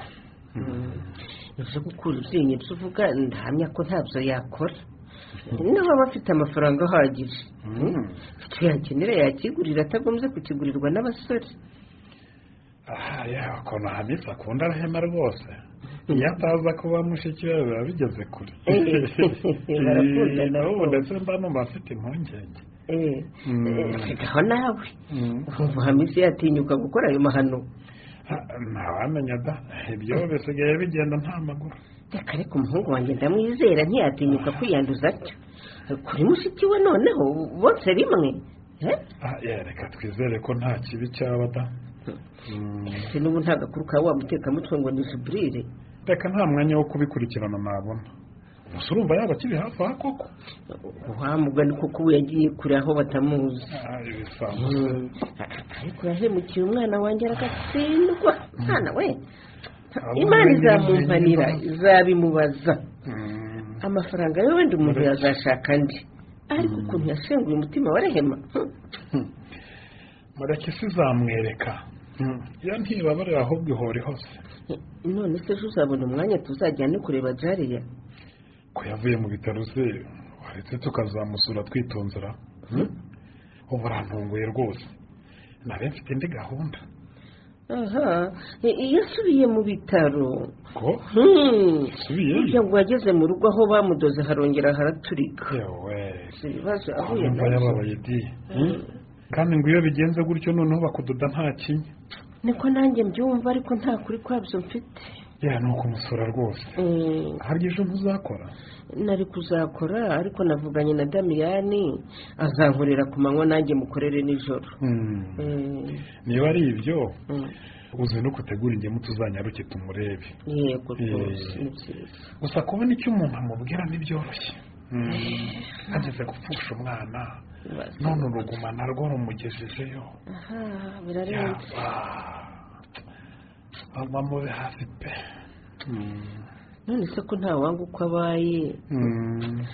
ibyo gukura ibyinyo ibyo uvuga ndahamya ko ntabyo yakora niba aba afite amafaranga ahagije icyo yakenera yakigurira atagombye kukigurirwa n'abasore aha ukuntu hamisi akunda arahema rwose iyo ataza kuba mushiki we biba bigeze kure rwose. ndetse mba numva afite impungenge gaho nawe ubu hamisi yatinyuka gukora ayo mahano Ah, ntawamenya da. Ibyo bisigaye bigenda nta maguru. Reka reka umuhungu wanjye ndamwizera ntiyatinyuka kwiyanduza atyo. Kuri mushiki we noneho bose rimwe Eh? Ah, reka twizere ko nta kibi cyaba da. Mm. ese n'ubu nta gakuru ka wa mutekamutwe ngo ni jiburire reka nta mwanya wo kubikurikirana nabona. Gusa urumva yaba akiri hafi aha koko? Wa mugani kuko ubu yagiye kure aho batamuzi. Ah, ibisambo se. Mm. ariko yahemukiye umwana wanjye aragatsindwa. Mwana we. Abo imana izamumpanira izabimubaza. Mm. amafaranga ye wenda umuntu yazashaka andi ariko ukuntu yashenguye umutima wa rehema. Hmm. mureke se izamwereka Mm. iyo ntibabarira ahubwo ihora hose none se ejo uzabona umwanya tuzajyane kureba jariya? Ko yavuye mu bitaro se waretse tukazamusura twitonzera ubu urantunguye rwose. Nari mfite indi gahunda. Aha. I- iyo asubiye mu bitaro ko? Hmm, asubiyeyo burya ngo yageze mu rugo aho bamudoze harongera haraturika. Yewe. Nabyo yababaye di. Kandi ngo iyo bigenze gutyo noneho bakudoda nta kinya. Niko nanjye mbyumva ariko nta kuri kwabyo mfite. Ya ni ukumusura rwose. Eh, harya ejo ntuzakora nari kuzakora ariko navuganye na damiyani azankorera ku manywa nanjye mukorere nijoro. Mm. Eh, niba ari ibyo mm, uzi no gutegura ingemu tuzanyaruke tumurebe. Yego Eh. rwose ni byiza. Gusa kubona icyo umuntu amubwira ntibyoroshye. Mm. ageze gupfusha umwana none uruguma narwo rumugejejeyo. Aha birarenze. Aba mube hafi pe. Mm. none se ko nta wanga uko abaye? Mm.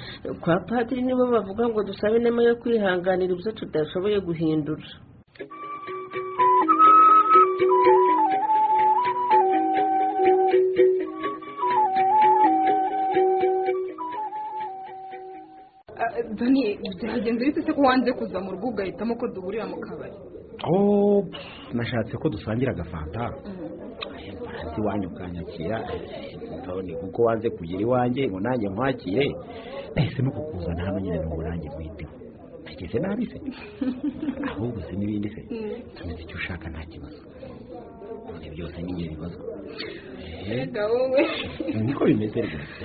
kwa padiri nibo bavuga ngo dusabe inema yo kwihanganira ibyo tudashoboye guhindura. Byagenze bite se ko wanze kuza mu rugo ugahitamo ko duhurira mu kabari. Oh nashatse ko dusangira agafanta. Hanze iwanyu ukanyakira none kuko wanze kugira iwanjye ngo nanjye nkwakire no kukuzana hano nyine ngo nanjye mwiteho nageze nabi se? Ahubwo se n'ibindi se? Tumenye icyo ushaka nta kibazo. Ibyo byose ni njye bibazo. Reka wowe. Niko bimeze rwose.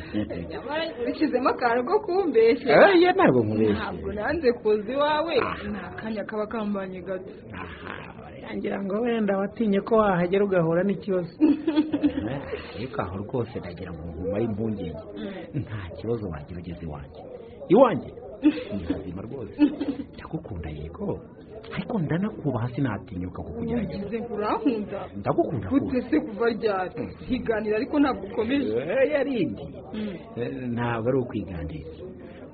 Ushyizemo akantu ko kumbeshya. Iyo ntabwo nkubeshye ntabwo nanze kuza iwawe. Ni akanya kaba kambanye gato. Yangira ngo wenda watinye ko wahagera ugahura n'ikibazo. <laughs> Ariko aho rwose ndagira ngo nkumare impungenge. Nta kibazo wagira ugeze iwanjye. Iwanjye? Ni hazima rwose. Ndagukunda yego. Ariko ndanakubaha sinatinyuka kukugerageza ndagukunda gute se kuva ryari? Higanira ariko ntabwo ukomeje. Eh, yarindi Mm. Eh, ntabwo ari ukwiganira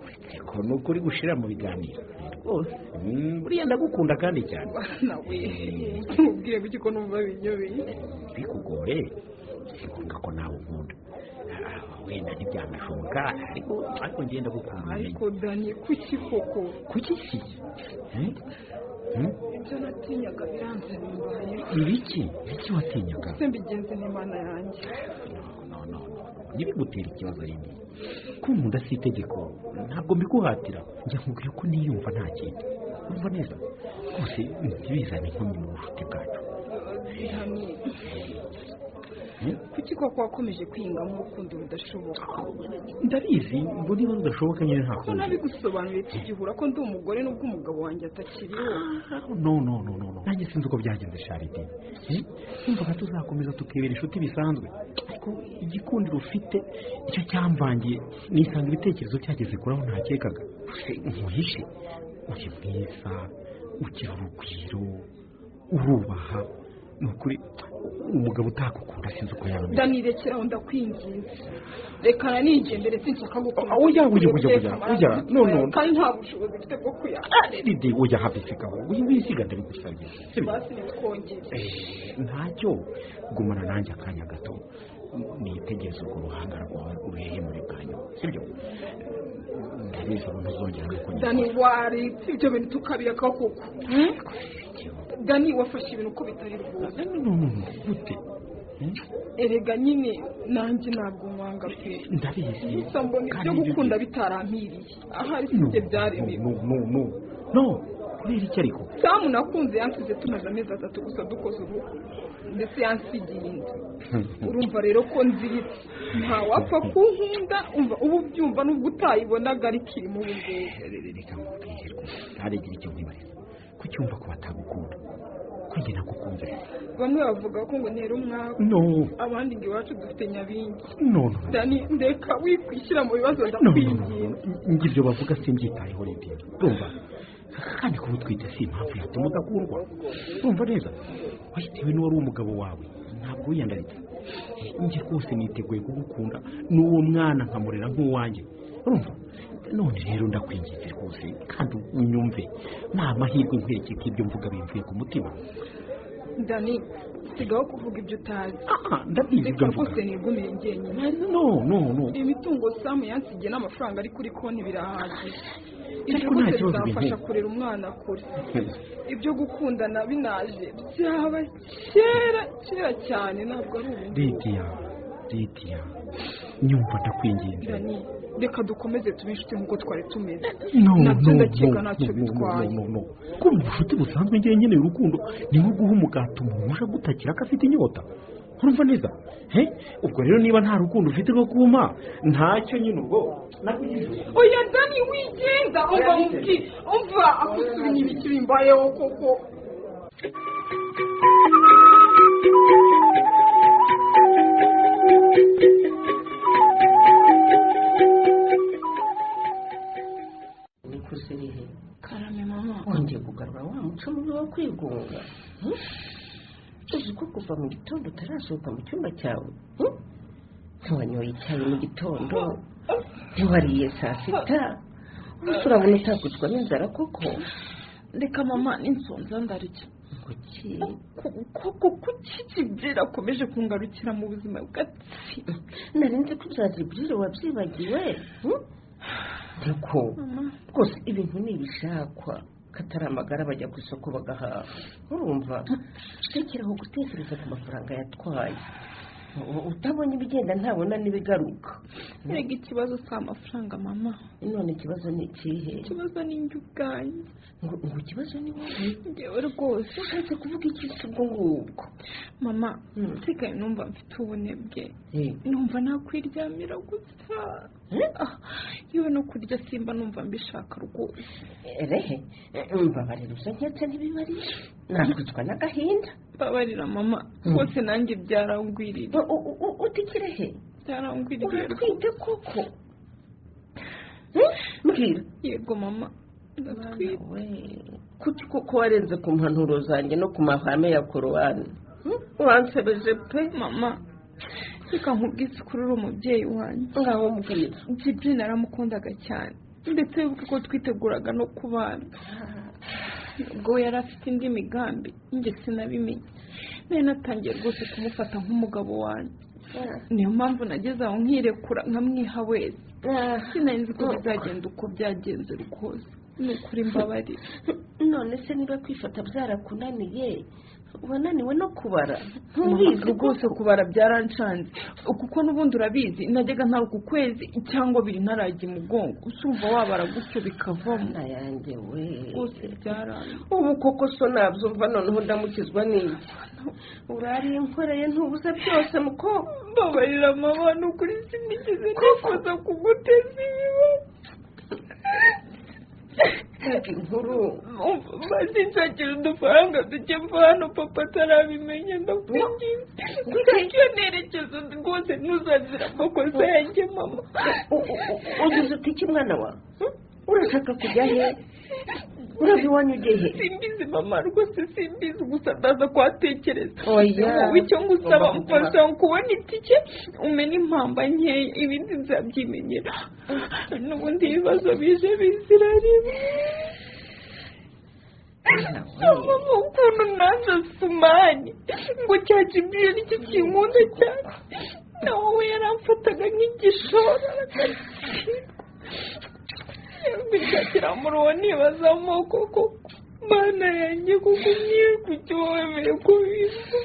uretse ko ni ukuri gushira mu biganiro. Rwose. Mm, buriya ndagukunda kandi cyane. Ntubwire guki ko numva binyobeye. Bikugore si ngombwa ko nawe unkunda Ah, wenda ntibyanashoboka ariko ariko ngenda gukunda ariko dani kuki koko? Kuki? Si Hmm? Hmm? ibyo natinyaga biranze bimbaye ibiki? Ibiki watinyaga? Se mbigenze n'imana yanjye? No no no. Ntibigutera ikibazo rindi kunkunda si itegeko ntabwo mbiguhatira. Njya nkubwira ko niyumva nta kindi. Umva neza? Rwose ntibizane inkomyi mu bucuti bwacu? Kuki? Koko wakomeje kwihingamo urukundo rudashoboka? Ndabizi ngo niba rudashoboka nyine nta kundi nabigusobanuriye tugihura ko ndi umugore n'ubwo umugabo wanjye atakiriho no no no no no. Nanjye sinzi uko byagenze sharide numvaga tuzakomeza tukibera inshuti bisanzwe. Ariko igikundiro ufite icyo cyamvangiye. Nisanga ibitekerezo byageze kuri aho ntakekaga nkuhishe uri mwiza ugira urugwiro urubaha. Ni ukuri umugabo utakukunda sinzi uko yaba ameze ndanirekeraho ndakwinginze. Rekana nigendere sinshaka gukora Oya, oya, oya, oya, oya, no, no. kandi nta bushobozi mfite bwo kuyaka ridi ujya hafi sigaho wisiga ndabigusabye basi nitwongere Eh, ntacyo gumana nanjye akanya gato. Nitegereze urwo ruhanga rwawe urehemure bwanyu sibyo? Ndabizi ubu ntuzongera kunyura dani waretse ibyo bintu tukabireka koko? Dani wafashe ibintu uko bitari rwose gute? Erega nyine nanjye ntabwo nkwanga pe. Ndabizi. Gusa mbona ibyo gukunda bitarampiriye. Ahari si byo byaremeye no no no. No. Kubera iki ariko samu nakunze yansize tumaze amezi atatu gusa dukoze ubukwe ndetse yansigiye inda <laughs> urumva rero ko nziritse ntawapfa kunkunda umva ubu byumva nubwo utayibonaga ariko irimo ubu ngubu reka nkubwire rwose ntaregire icyo nkwibariza ko cyumva ko batagukunda? Njye nagukunze bamwe bavuga ko ngo ntera umwaka no. Abandi ngo iwacu dufite nyabingi. Dani ndeka wikwishyira mu bibazo ndakwinginga ibyo bavuga simbyitayeho rero urumva kandi kuba utwite si impamvu yatuma udakundwa urumva neza wahitewe n'uwari umugabo wawe. Ntabwo wiyandaritse njye rwose niteguye kugukunda. N'uwo mwana nkamurera nk'uwanjye. Urumva? None rero ndakwinginze rwose kandi unyumve. Ni amahirwe nkwereke ko ibyo mvuga bimvuye ku mutima. Dani sigaho kuvuga ibyo utazi. Ah, ndabizi ibyo mvuga. rwose nigumire njyenyine. No no no imitungo samu yansigiye n'amafaranga ari kuri konti birahagije. Ariko nta kibazo bizamfasha binteye. kurera umwana kure. <laughs> Ibyo gukundana binaje byaba kera kera cyane ntabwo ari ubu. Ngubu lidiya lidiya nyumva ndakwinginze. Reka dukomeze tube inshuti nk'uko twari tumeze. Nabyo ndakeka ntacyo bitwaye. kuba ubucuti busanzwe ngewe nkeneye urukundo ni nko guha umugati umuntu uje gutakira ko afite inyota. Urumva neza ubwo rero niba nta rukundo ufite rwo kumpa ntacyo nyine ubwo oya dani wigenda umva mubwi umva akusubira ibiki bimbayeho koko nikuze rihe karame mama. Wongeye kugarura wa muco mubi wo kwigunga. Hmm? Uzi ko kuva mu gitondo utarasohoka mu cyumba cyawe hmm? ntiwanyoye icyayi mu gitondo. Ntiwariye saa sita. Ubusa urabona utakwicwa n'inzara koko? Reka mama n'insonza ndarya koko kuki kibyira akomeje kungarukira mu buzima bw'atsi. Nari nzi ko uzazibwire wabyibagiwe ariko mama. rwose ibintu ni ibishakwa katari amagara bajya ku isoko bagahaha urumva. Tekeraho gutekereza ku mafaranga yatwaye. Utabonye ibigenda ntabona n'ibigaruka. Mbega ikibazo si amafaranga mama. None ikibazo ni ikihe? Ikibazo ni njye ubwanjye ngo ikibazo ni wowe ngewe rwose. Ushatse kuvuga iki ubwo ngubwo. Mama Mm. nsigaye numva mfite ubunebwe. Eh, numva nakwiryamira gusa yewe no kurya simba numva mbishaka rwose. Rehe mbabarira usa nketse ntibibariye nakwicwa n'agahinda. Mbabarira mama. Rwose nanjye u- utikire he byarangwiriye uratwite koko. Hmm? mbwira. Yego mama. Kuki koko warenze ku mpanuro zanjye no ku mahame ya korowani? Hmm? wansebeje pe. Mama. Reka nkubwise kuri uri umubyeyi wanjye ngaho mbwira jibri naramukundaga cyane. Ndetse wibuke ko twiteguraga no kubana. Ubwo yari afite indi migambi njye sinabimenye. Nari natangiye rwose kumufata nk'umugabo wanjye. Niyo mpamvu nageze aho nkirekura nkamwiha wese. Sinari nzi ko bizagenda uko byagenze rwose. Ni ukuri mbabarira. None se niba kwifata byarakunaniye? Wananiwe no kubara. Ntubizi rwose kubara byarancanze kuko n'ubundi urabizi najyaga ntaruka ukwezi cyangwa biri ntarajya imugongo usumva wabara gutyo bikavamo. Na yanjye we. Rwose byaranze ubu koko so nabyumva noneho ndamukizwa n'iki? Urariye nkoreye ntubuze byose mukobwa. Mbabarira mama ni ukuri sinigeze nifuza kuguteza ibibazo inkuru maze nshakira udufaranga duke hano papa atarabimenya ndakwinginze iyo nerekezo rwose ntuzazira amakosa yanjye mama ugize uti iki mwana wawe Hmm? urashaka kujya he urava iwanyu simbizi mama. Rwose simbizi. Gusa ndaza kuhatekereza Oya. wowe icyo ngusaba mfasha kubona itike umena impamba nkeya ibindi nzabyimenyera. N'ubundi ibibazo bije bizira rimwe mama ukuntu nanze sumani. Ngo cya kibwira ni cyo kinkunda cyane nawe we yaramfataga nk'igishoro bishakira muri uwo nibaza amoko koko mana yanjye kuko wemeye ko biza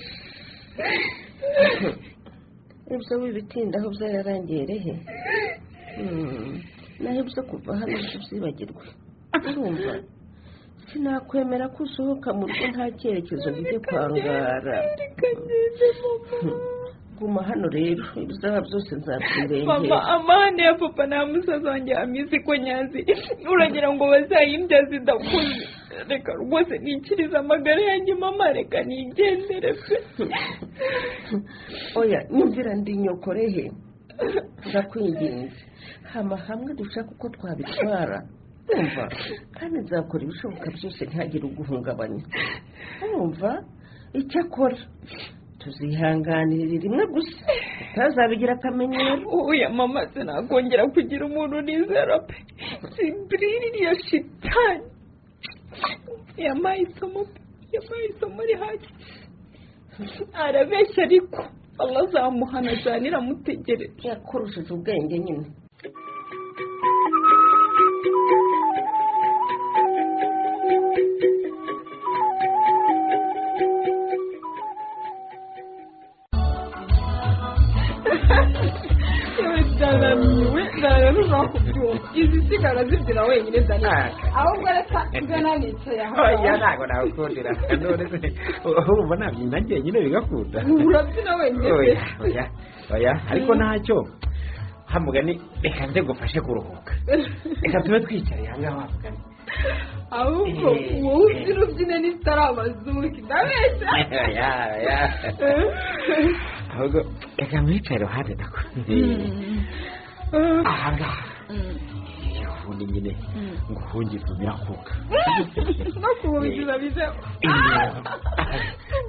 ibyo wibitindaho <coughs> byararangiye rehe Hmm, naho ibyo kuva hano tubyibagirwe urumva sinakwemera ko usohoka mu rugo nta cyerekezo ujye kwangara guma hano rero. Ibizaba byose mama nzabyirengera amahane ya papa nta musaza wanjye amizi ko nyazi uragira ngo bazayimbya zidakuze reka rwose nikirize amagara yanjye mama reka nigendere pe. Oya nyumvira ndi nyokorehe ndakwinginze. Hama hamwe dushaka uko twabitwara. Wumva kandi nzakora ibishoboka byose ntihagire uguhungabanya. Wumva icyo akora tuzihanganirira rimwe gusa utazabigira akamenyero. Oya mama sinakongera kugira umuntu nizera pe. Simbiriri iriya shitani yampaye isomo pe yampaye isomo rihagije arabeshya ariko Allah azamuhana cyane iramutegereje yakurushije ubwenge nyine. Ndananiwe kubyumva izi sigara zibyina wenyine daniel ahubwo reka nze nanicaye aho ntabwo nawukundira se urumva nabyina njyenyine bigakunda urabyina wenyine oya oya ariko ntacyo hamugani reka nze gufashe kuruhuka reka tube twicaye aha ngaha hamugani ahubwo wowe ubyina ubyine n'itari amazuki ndabeshya ahubwo reka mwicaye iruhande nako aha. Ngaha iyo ubundi nyine nguhungize umirakuka <laughs> no kububigiza bizeho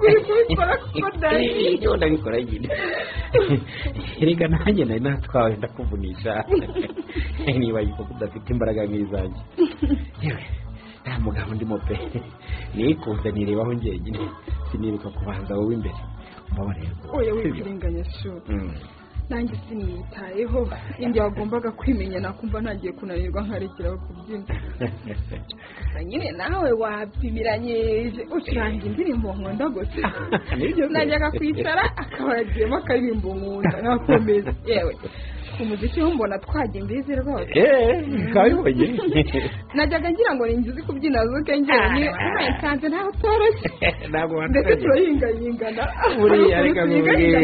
uri kubikora kuko <laughs> daniel iyo ndabikora nyine. <laughs> Reka nanjye nari natwawe ndakuvunisha. Niba yuko udafite imbaraga nk'izanjye. Yewe nta mugabo ndimo pe. Nikunze nirebaho njyenyine. Siniruka kubanza wowe imbere. Mbabarire oya wikwirenganya shuri Mm. Nanjye siniyitayeho ingihe wagombaga kwimenya nakumva ntagiye kunanirwa nkarekeraho kubyina <laughs> nyine nawe wapimiranyije ucuranga indirimbo nkunda gusa <laughs> najyaga kwicara akaba yagiyemo akaririmbo nkunda nkakomeza yewe. Umuziki wo mbona twajya imbizi rwose. Eee nkabibonye <laughs> najyaga ngira ngo ninjye uzi kubyina zuke njyewe nsanze ntawe utoroshye <laughs> ntabwo ndetse watangiye turayinganyingana buriya reka nkubwire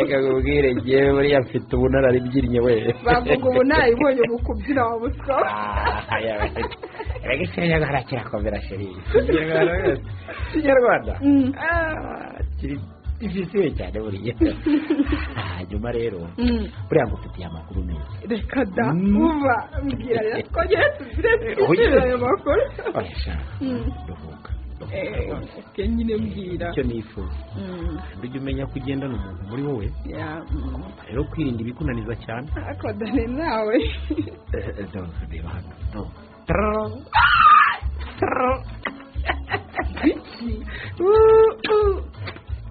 reka nkubwire. njyewe buriya mfite ubunararibyinnye we. Bavuga ubu narayibonye mu kubyina wa buswa reka ikinyarwanda kirakomera sheri ikinyarwanda <laughs> ikinyarwanda. Mm. Ah, kiri gifisiwe cyane buriya hanyuma rero buriya ngufitiye amakuru meza reka da uva mbwira rero twongere tugire twizere ayo makuru oke nyine mbwira icyo nifuza burya umenya ko ugendana umuntu muri wowe rero kwirinda ibikunaniza cyane ariko dore nawe reba hano no.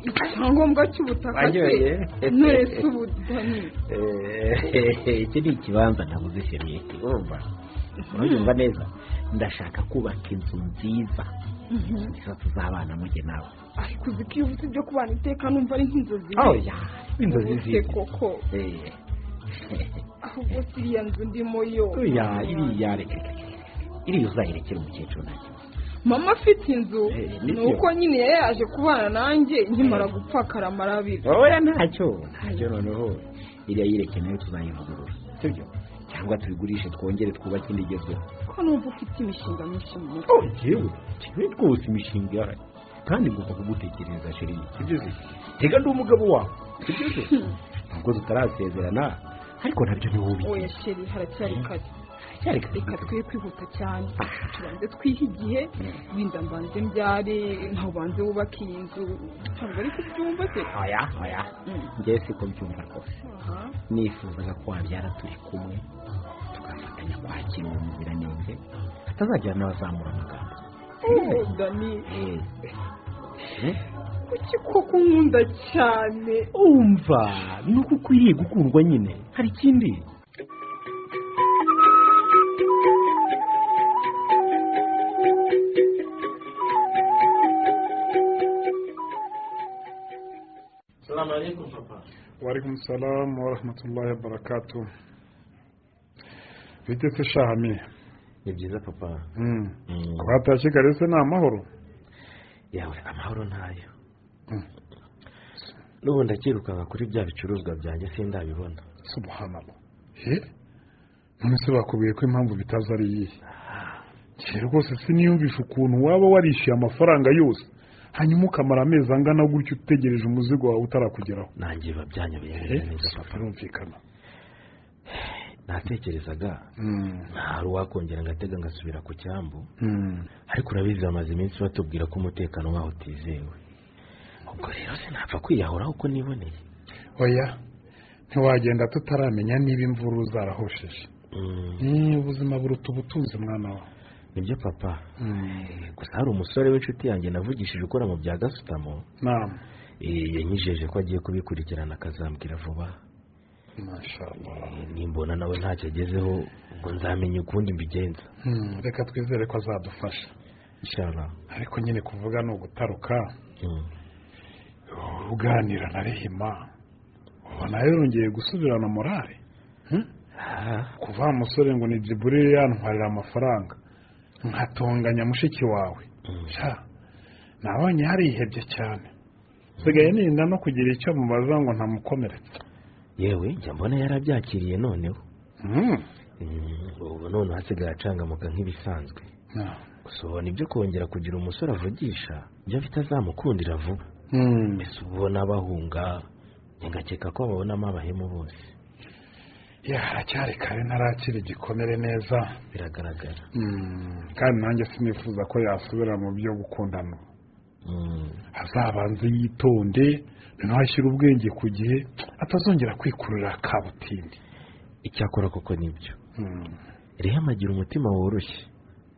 Icyangombwa cy'ubutaka nturese ubutani Eh, <laughs> iki ni ikibanza nabuze sheri urumva? Urumva neza? Ndashaka kubaka inzu nziza. Nziza tuzabana mujye nawe. Ariko uzi ko iyo uvuze ibyo kubana iteka numva ari nk'inzozi oya inzozi nziza. koko. Eh, ahubwo si iriya nzu ndimo yo. Oya iriya reka iriya uzayirekera umukecuru kibazo. Mama afite inzu. Eh, ni ni byo. uko nyine yari yaje kubana nanjye nkimara gupfa akaramara abiri oya ntacyo. Ntacyo. Noneho. Iriya yireke na yo tuzayivugurura sibyo cyangwa tubigurishe twongere twubake indi igezweho. Ko numva ufite imishinga myinshi mu mutwe. Yewe yewe rwose imishinga ihari kandi ngomba kugutekereza sheri sibyo se? Tega ndi umugabo wawe. Sibyo se? <laughs> Nubwo tutarasezerana ariko na byo ni wowe oya sheri haracyari kare. Reka twe kwihuta cyane. Tubanze twihe igihe. Wenda mbanze mbyare banze wubake iyi nzu. Ntabwo ari kubyumva se. Oya oya. Mm. njyewe siko mbyumva rwose. Aha. Nifuzaga ko wabyara turi kumwe tugafatanya kwakira uwo muziranenge hatazagira n'abazamura amagambo. Dani Eh. Eh? kuki koko nkunda cyane? Umva ni uko ukwiriye gukundwa nyine. Hari ikindi? Alaikum Walaikum salam wa rahmatullahi wa barakatuh. Bite se shami? ni byiza papa Mm. Mm. Twatashye kare se ni amahoro? yawe amahoro ntayo n'ubu ndakirukanka kuri bya bicuruzwa byanjye sindabibona Subhanallah. He? None se bakubwiye ko impamvu bitaza ari iyihe? Njye rwose siniyumvisha ukuntu waba warishyuye amafaranga yose hanyuma ukamara amezi angana gutyo utegereje umuzigo wawe utarakugeraho. nanjye biba byanyobeye Eh, neza papa birumvikana. natekerezaga Mm. ntari uwakongera ngatega ngasubira ku cyambu Mm. ariko urabizi bamaze iminsi batubwira ko umutekano waho utizewe ubwo rero sinapfa kwiyahuraho uko niboneye Oya. Ntiwagenda tutaramenya niba imvururu zarahosheje. Mm, Ni ubuzima buruta ubutunzi mwana wa. Ni byo papa Mm. Eh, gusa hari umusore w'inshuti yanjye navugishije ukora mu bya gasutamo eh, yanyijeje ko agiye kubikurikirana akazambwira vuba. Eh, nimbona nawe ntacyo agezeho ubwo nzamenya ukundi mbigenza Mm, Reka twizere ko azadufasha. Ariko nyine kuvuga ni ugutaruka. Mm. uganira na rehima ubona yongeye gusubirana morale Hmm? Ah, kuva wa musore ngo ni jiburi yantwarira amafaranga nkatonganya mushiki wawe. Mm. nabonye yarihebye cyane. Sigaye ninda no kugira icyo mubaza ngo ntamukomeretse yewe njya mbona yarabyakiriye noneho. Hmm. Mm, ubu none hasigaye acangamuka nk'ibisanzwe. Gusa ubona ibyo kongera kugira umusore avugisha ibyo afite azamukundira vuba. Mbese ubona bahunga ngakeka ko babonamo abahemu bose. Haracyari kare ntarakira igikomere neza. Biragaragara. Hmm. kandi nanjye sinifuza ko yasubira mu byo gukundana. Mm, azabanze yitonde noneho ashyire ubwenge ku gihe atazongera kwikururira kabutindi icyakora koko ni byo. Hmm. rehema agira umutima woroshye.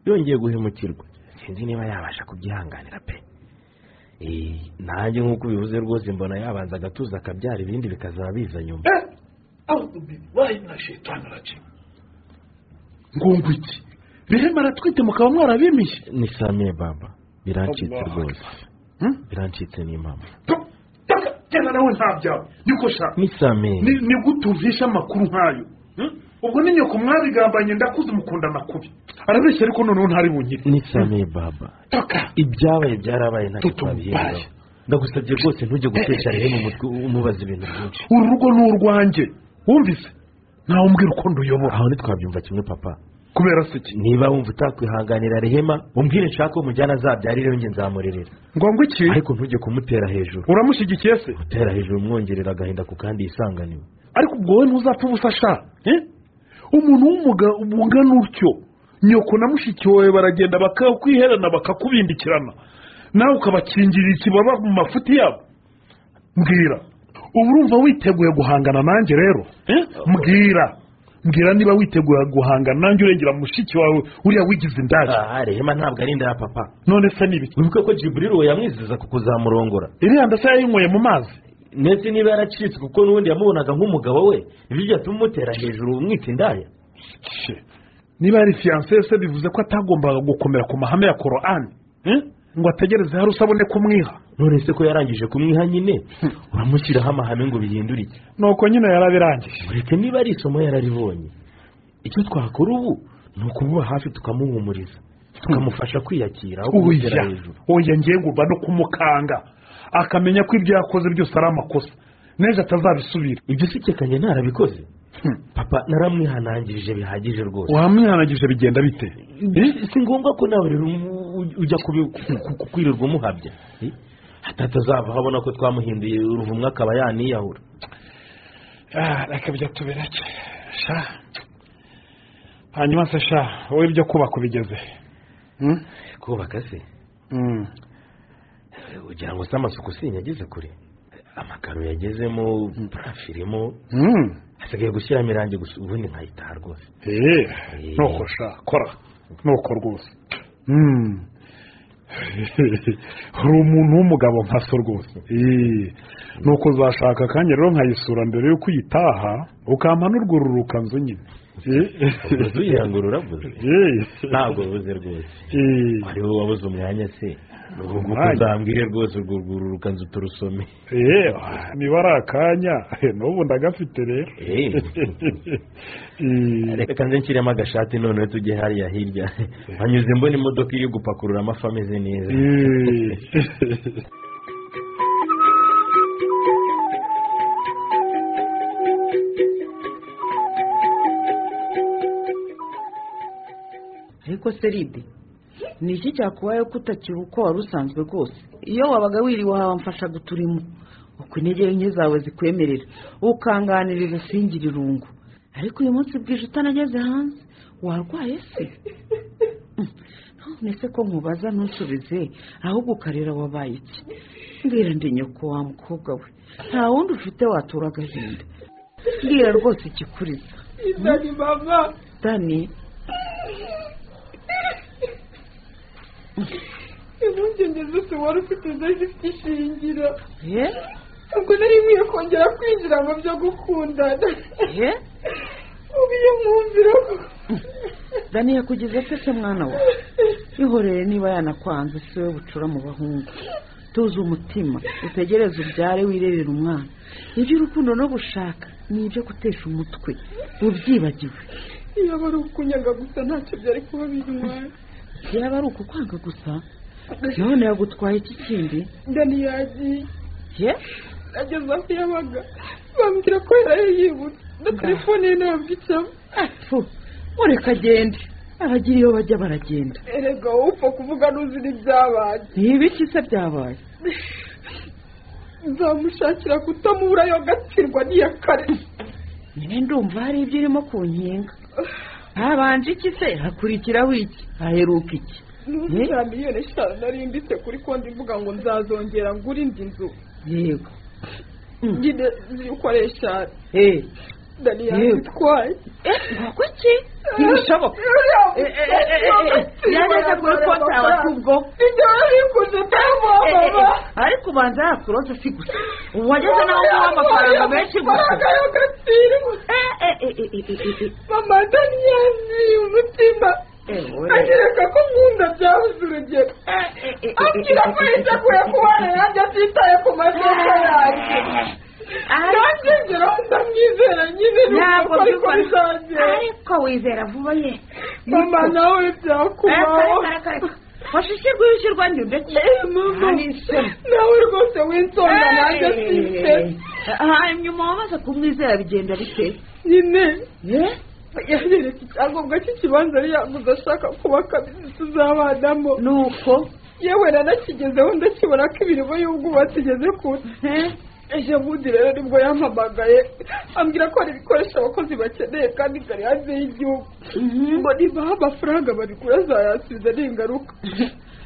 Yongeye guhemukirwa. Sinzi niba yabasha kubyihanganira pe. Eh, nanjye nk'uko ubivuze rwose mbona yabanza agatuza akabyara ibindi bikazaba biza nyuma. Eh, billahi minash shaitani rajim. ngo iki rehema aratwite mukaba mwarabimishe ni samiye baba. Birancitse rwose. Hmm? birancitse To- taka, genda nawe nta niko shaka ni samiye ni ni gute uvisha amakuru nk'ayo. Hmm? ubwo ni nyoko mwabigambanye ndakuze mukundana kubi arabeshya ariko noneho ntari bunyire ni samiye baba ibyabaye byarabaye ntacyo twabiheraho ndagusabye rwose ntujye gutesha rehema umutwe umubaza ibintu byinshi. Uru rugo ni urwanjye. Wumvise. Ntawe umbwira uko nduyobora. Aho ntitwabyumva kimwe papa. Kubera se iki niba wumva utakwihanganira rehema umbwire nshaka umujyana azabyarire njye nzamurerera. Ngo iki? Ariko ntujye kumutera hejuru. Uramushyigikiye se? Gutera hejuru umwongerera agahinda ku kandi yisanganiwe ariko ubwo wowe ntuzapfa ubusa sha eh? umuntu w'umugabo ungana utyo. Nyoko na mushiki wawe baragenda bakakwiherana bakakubindikirana. Nawe ukabakingirira ikibaba mu mafuti yabo? Mbwira. Urumva witeguye guhangana nanjye rero? Eh? mbwira. Mbwira niba witeguye guhangana nanjye urengera mushiki wawe uriya wigize indaya. Aha rehema ntabwo ari inda ya papa. None se ni ibiki? Wibuke ko jiburiro we yamwizeza ku kuzamurongora. Iriya ndetse yayinyweye mu mazi. Ndetse niba yaracitse kuko n'ubundi yamubonaga nk'umugabo we ibyo byatuma umutera hejuru umwita indaya. Niba yari fiyanse se bivuze ko atagombaga gukomera ku mahame ya korani eh? ngo ategereze hari usabone kumwiha. None se ko yarangije kumwiha nyine uramushyiraho amahame ngo bihindure iki nuko nyine yarabirangije ureke niba ari isomo yararibonye icyo twakora ubu ni ukumuba hafi tukamuhumuriza tukamufasha kwiyakira aho kumutera hejuru oya ngiye ngomba no kumukanga akamenya ko ibyo yakoze byose ari amakosa n'ejo atazabisubira ibyo si cyekanye ntarabikoze Hmm. papa naramwihanangirije bihagije rwose wamwihanagije bigenda bite Eh? si ngombwa ko nawe rero ujya kwirirwa umuhabya Hatazava habona ko twamuhinduye uruvumwa akaba yaniyahura. Ah, reka byo tubireke sha. Hanyuma se sha wowe ibyo kubaka ubigeze? Hmm? kubaka se? Hmm. ugira ngo se amasuku sinyageze kure? Amakaro yagezemo Hmm. hasigaye gushyiramo irangi gusa ubundi nkayitaha rwose. Eh, Eh. nuko sha kora. Nuko rwose. <laughs> Uri umuntu w'umugabo nka so rwose. Eh, nuko uzashaka akanya rero nkayisura mbere y'uko uyitaha ukampa n'urwo rukanzu nyine. Ubwo Eh. ntabwo rubuze rwose. Eh. wari wowe wabuze umwanya se? Umwanya? uzambwire rwose urwo rwuru rukanzu turusome. Eh, niba ari akanya. N'ubu ndagafite rero. Reka nze nshyiremo agashati noneho tujye hariya hirya. Hanyuze mbona imodoka iri gupakurura amafi ameze neza. <laughs> Ariko seride ni iki cyakubayeho ko utakiri uko wari usanzwe rwose? Iyo wabaga wiriwe wamfashaga uturimo uko intege nke zawe zikwemerera. Ukanganirira singira irungu. Ariko uyu munsi bwije utanageze hanze. Warwaye se? <laughs> None se ko nkubaza ntusubize? Ahubwo ukarera wabaye iki? Mbwira ndi nyoko wa mukobwa we nta wundi ufite watura agahinda. Mbwira rwose ikikuriza. Izanye mama. Dani. <laughs> impungenge zose wari ufite zari zifite ishingiro ye? Ubwo nari nkwiye kongera kwinjira mu byo gukundana. <laughs> Ubu iyo mwumvira ko <laughs> dani yakugize ate se mwana we ihorere niba yanakwanze si we bucura mu bahungu. Tuzi umutima utegereze ubyare wirerera umwana. Iby'urukundo no gushaka ni ibyo gutesha umutwe. Ubyibagiwe. Iyo aba ari ukunyaga gusa ntacyo byari kuba bintwaye yaba ari ukukwanga gusa? None yagutwaye iki kindi? Dani yagiye ye? Ageze aho yabaga. Bambwira ko yari yibutse. Na telefone ye ntabwo icamo fu mureka agende. Abagira iyo bajya baragenda. Erega wowe upfa kuvuga n'uzi n'ibyabaye. Ni ibiki se byabaye? Nzamushakira kutamubura yo gatsirwa n'iya kare. Nyine ndumva hari ibyo urimo kunkinga? Habanje iki se? Hakurikiraho iki? Haheruka iki? N'ubu cya miliyoni eshanu nari mbitse kuri konti mvuga ngo nzazongera ngura indi nzu. Yego. Nyine ziri uko ari eshanu eee dani yazitwaye ngo iki? Ntibishoboka. Yageze kuri konti yawe utamuha ariko ubanza yakurose si gusa. Ubu wageze naho nguha amafaranga menshi gusa. Mama dani yaziye umutima Eh, we. agereka ko nkunda byabuze urugero Eh, eh, eh, eh, ambwira ko yiteguye kubana yanjye atitaye ku mateka yanjye nanjye ngeraho ndamwizera nyine ntabwo nuko ariko byukora bizagera ariko wizera vuba ye mama nawe byakubaho washishirwa wishyurwa ndi ndetse mama. Nawe rwose winsonga nanjye site hanyuma wamaze kumwizera bigenda bite nyine ye yanyereka icyangombwa cy'ikibanza yari yaguze ashaka kubaka bizi tuzabanamo nuko yewe nanakigezeho ndakibona ko imirimo y'ubwubatsi igeze kure ejo bundi rero ni bwo yampamagaye ambwira ko hari ibikoresho abakozi bakeneye kandi kari hanze y'igihugu ngo nibaha amafaranga babigura azayasubiza ni ingaruka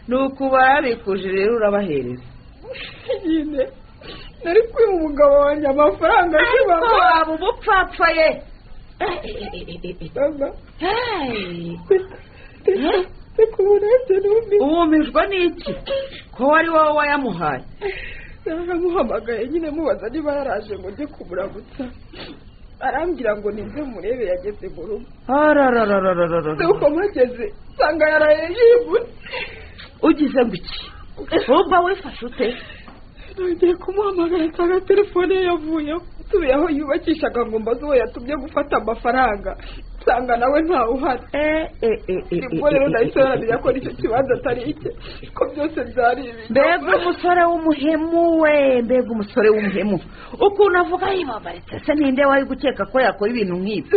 nuko barabikuje rero urabahereza nyine nari kwiha umugabo wanjye amafaranga ariko akibamo waba umupfapfa ye reka ubu n'iki? Ko wari wowe wayamuhaye? Naramuhamagaye nyine mubaza niba yaraje ngo njye kumuramutsa arambwira ngo nimve murebe yageze mu rugo. Ararararararara nuko mpageze nsanga yaraye yibutse ugize ngo iki? Wumva wifashe ute? Nongeye kumuhamagara nsanga telefone ye yavuyeho nsubiye aho yubakishaga ngo mbaze uwo yatumye gufata amafaranga. Nsanga nawe ntawe uhari. Nibwo rero nahise baramenya ko ni cyo kibanza atari icye ko byose byari ibi mbega umusore w'umuhemu we mbega umusore w'umuhemu. Ukuntu avuga yibabaritse se ninde wari gukeka ko yakora ibintu nk'ibi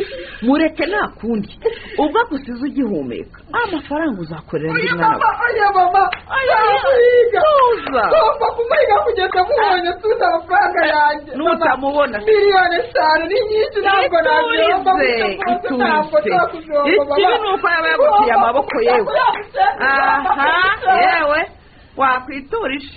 mureke nta kundi. Ubwo agusize ugihumeka amafaranga uzakorera undi mwana mama we. oya mama. Ntamuhiga tuza ngomba kumuhiga kugeza mubonye tuzi amafaranga yanjye. Nutamubona miliyoni eshanu ni nyinshi ntabwo nabyomba iturize iturize ikibi ni uko yaba yaguciye amaboko yewe. aha yewe. Wakwiturije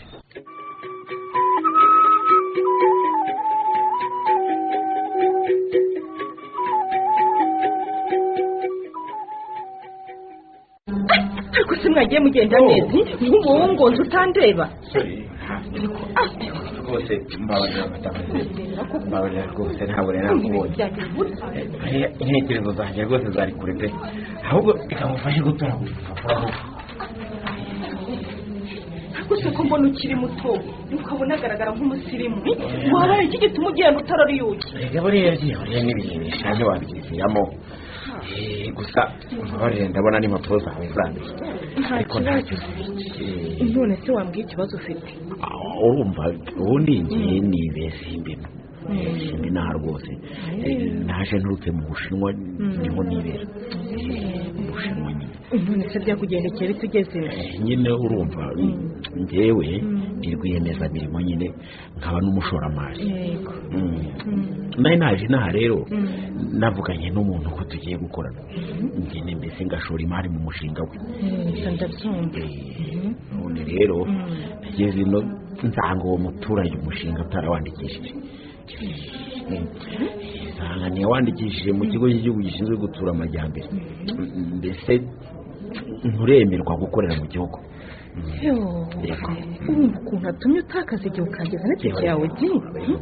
se mwagiye mugenda neza. Nk'umuhungu nzi utandeba. Rwose mbabarira mbabarira rwose ntabwo nari nakubonye intekerezo zanjye rwose zari kure pe ahubwo reka mufashe gutora buri rupapuro gusa ko mbona ukiri muto ukabona agaragara nk'umusirimu wabaye iki gituma ugenda utarariyuki reka buriya byihoreye n'ibintu bishaje wabyiviramo gusa mbabarire ndabona n'impapuro zawe zanduye ariko ntacyo none se wambwiye ikibazo ufite? Urumva ubundi ngiye nibese imbere simbi naha rwose naje nturutse mu bushinwa ni ho nibera mu bushinwa nyine none se byakugendekeye bite ugeze nyine urumva njyewe ndi rwiyemezamirimo nyine nkaba n'umushoramari nari naje inaha rero navuganye n'umuntu ko tugiye gukorana ngende mbese ngashora imari mu mushinga we ndabyumva none rero nageze ino nsanga uwo muturage umushinga utarawandikishije Eh, nsanga ntiyawandikishije mu kigo cy'igihugu gishinzwe gutura amajyambere. Mm, mbese nturemerwa gukorera mu gihugu. Urumva ukuntu atumye utakaza igihe ukageza n'itike yawe di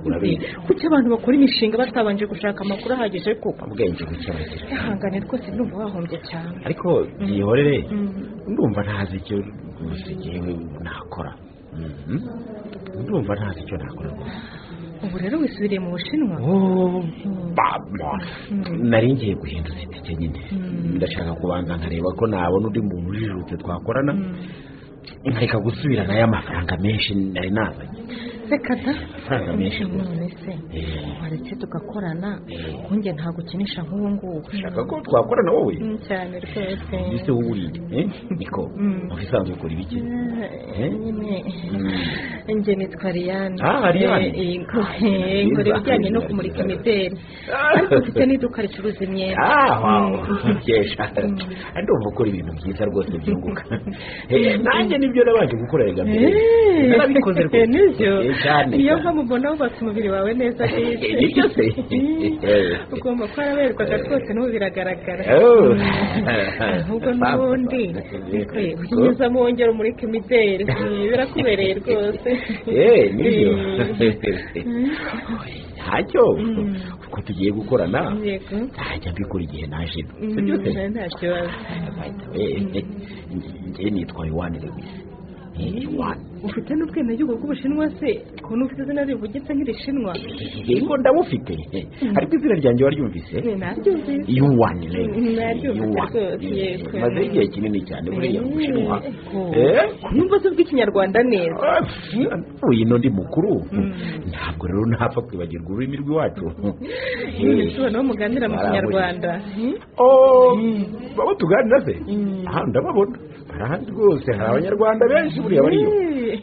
Urabizi. kuki abantu bakora imishinga batabanje gushaka amakuru ahagije? Koko ubwenge bukemugira ihangane rwose ndumva wahombye cyane. Ariko byihorere ndumva ntazi icyo rwose ngewe nakora. Mhm. ndumva ntazi icyo nakora. Rwose ubu rero wisubiriye mu bushinwa? Oh, ba- nari ngiye guhinduza itike nyine. Ndashaka kubanza nkareba ko nabona undi muntu ujijutse twakorana. Nkareka gusubirana y'amafaranga menshi nari nazanye reka da amafaranga menshi rwose none se. Eh. waretse tugakorana. Kunjye ntabwo ukinisha nk'ubu ngubu ushaka ko twakorana wowe? Mm, cyane rwose. Mbese wowe urinde eh? niko? Mu bisanzwe ukora ibiki? Eh, nyine. Njye nitwa Ah. Eh, eh, <laughs> eh, nkora ibijyanye no kumurika <laughs> imideli. Ariko mfite n'iduka ricuruza imyenda. Ah wow. Nkesha ndumva ukora ibintu byiza rwose byunguka. <laughs> Eh, nanjye ni byo nabanje gukora rega mbere. Eh, narabikoze rwose. Eh, cyane niyo mbona wubatse umubiri wawe neza ni byo se ugomba kuba waraberwaga rwose n'ubu biragaragara. Oh. <laughs> ahubwo n'ubundi unyuzamo wongera umurika imideli birakubereye rwose. Nibyo Eh. <laughs> ntacyo. Uko tugiye gukorana. Ntajya mbikora igihe naje. Mm, nta kibazo. Eh, <laughs> njye nitwa yohani lewisi ufite n'ubwenegihugu bw'ubushinwa se? Ukuntu ufite izina rivugitse nk'irishinwa yego ndabufite ariko izina ryanjye waryumvise? Yuwani rwose yego. Maze igihe kinini cyane buriya mu bushinwa Eh, numva se uvuga ikinyarwanda neza. Uyu ino ndi mukuru. Ntabwo rero ntapfa kwibagirwa ururimi rw'iwacu. <laughs> Ubona aho muganira mu kinyarwanda. Oh, babo tuganira se? Aha ndababona. Barahandi rwose hari abanyarwanda benshi buriya bariyo.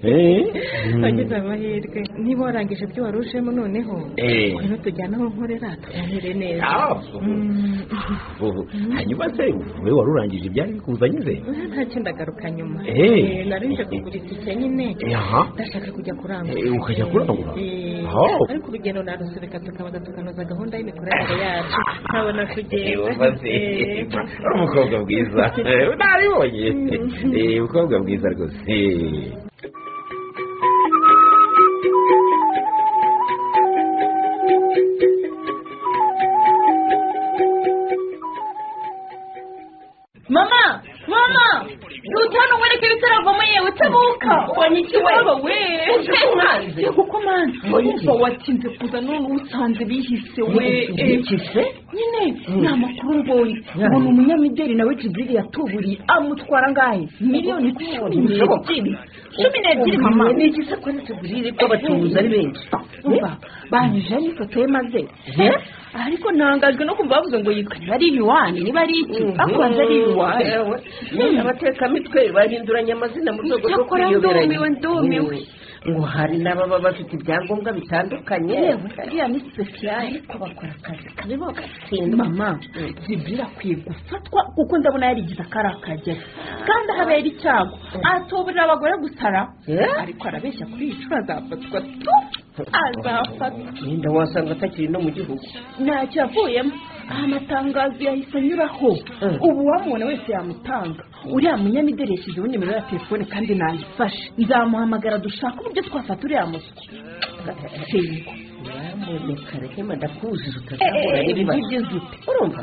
Eh. <laughs> wagize amahirwe. Niba warangije ibyo wari ujemo noneho Eh. ngwino tujyane aho nkorera tuganire neza. Ah, Mm. hanyuma se wowe wari urangije ibyari bikuzanye ze ntacyo ndagaruka nyuma. Eh. Nari nje kugura itike nyine. Ndashaka kujya kurangura. Ukajya kurangura? Ariko urugendo narusubika tukabanza tukanoza gahunda y'imikoranire yacu. Nkabona kugenda. Umukobwa bwiza <laughs> Eh, umukobwa bwiza rwose mama mama utano wereke bitaravamo yewe tebuka ubonye ikiwabo we Usanze? kuko manzi umva watinze kuza none usanze bihise we nyine ni mbonye ubona umunyamideli nawe jibrili yatuburiye amutwara angahe miliyoni cumi n'ebyiri cumi n'ebyiri mama ni se ko ntitugurire ko abacuruzi ari benshi banyujeho n'ifoto ye maze ariko ntangajwe no kumva bavuze ngo yitwa niba ari yuwani niba ari iki akubanza ari yuwani abatekamitwe bahinduranya amazina mu rwego rwo Cyakora kwiyoberanya ndumiwe, ndumiwe. Ngo hari n'ababa bafite ibyangombwa bitandukanye? Yewe iriya ni sipesiyare ariko bakora akazi kabi bagatsindwa mama jibril akwiye gufatwa kuko ndabona yarigize akari akagera. Kandi ahabera icyago. Atoborera abagore gusara ariko arabeshya kuri iyi nshuro azafatwa tu. Azafatwa. Ninda wasanga atakiri no mu gihugu? Ntacyo yavuyemo aha matangazo yahise anyuraho Mm. ubu uwamubona wese yamutanga. Uriya munyamideli yashyizeho nimero ya telefone kandi nayifashe. Nzamuhamagara dushake uburyo twafata uriya muswa nyamuneka rehema ndakubujije utazahura n'ibibazo ugeze ute urumva?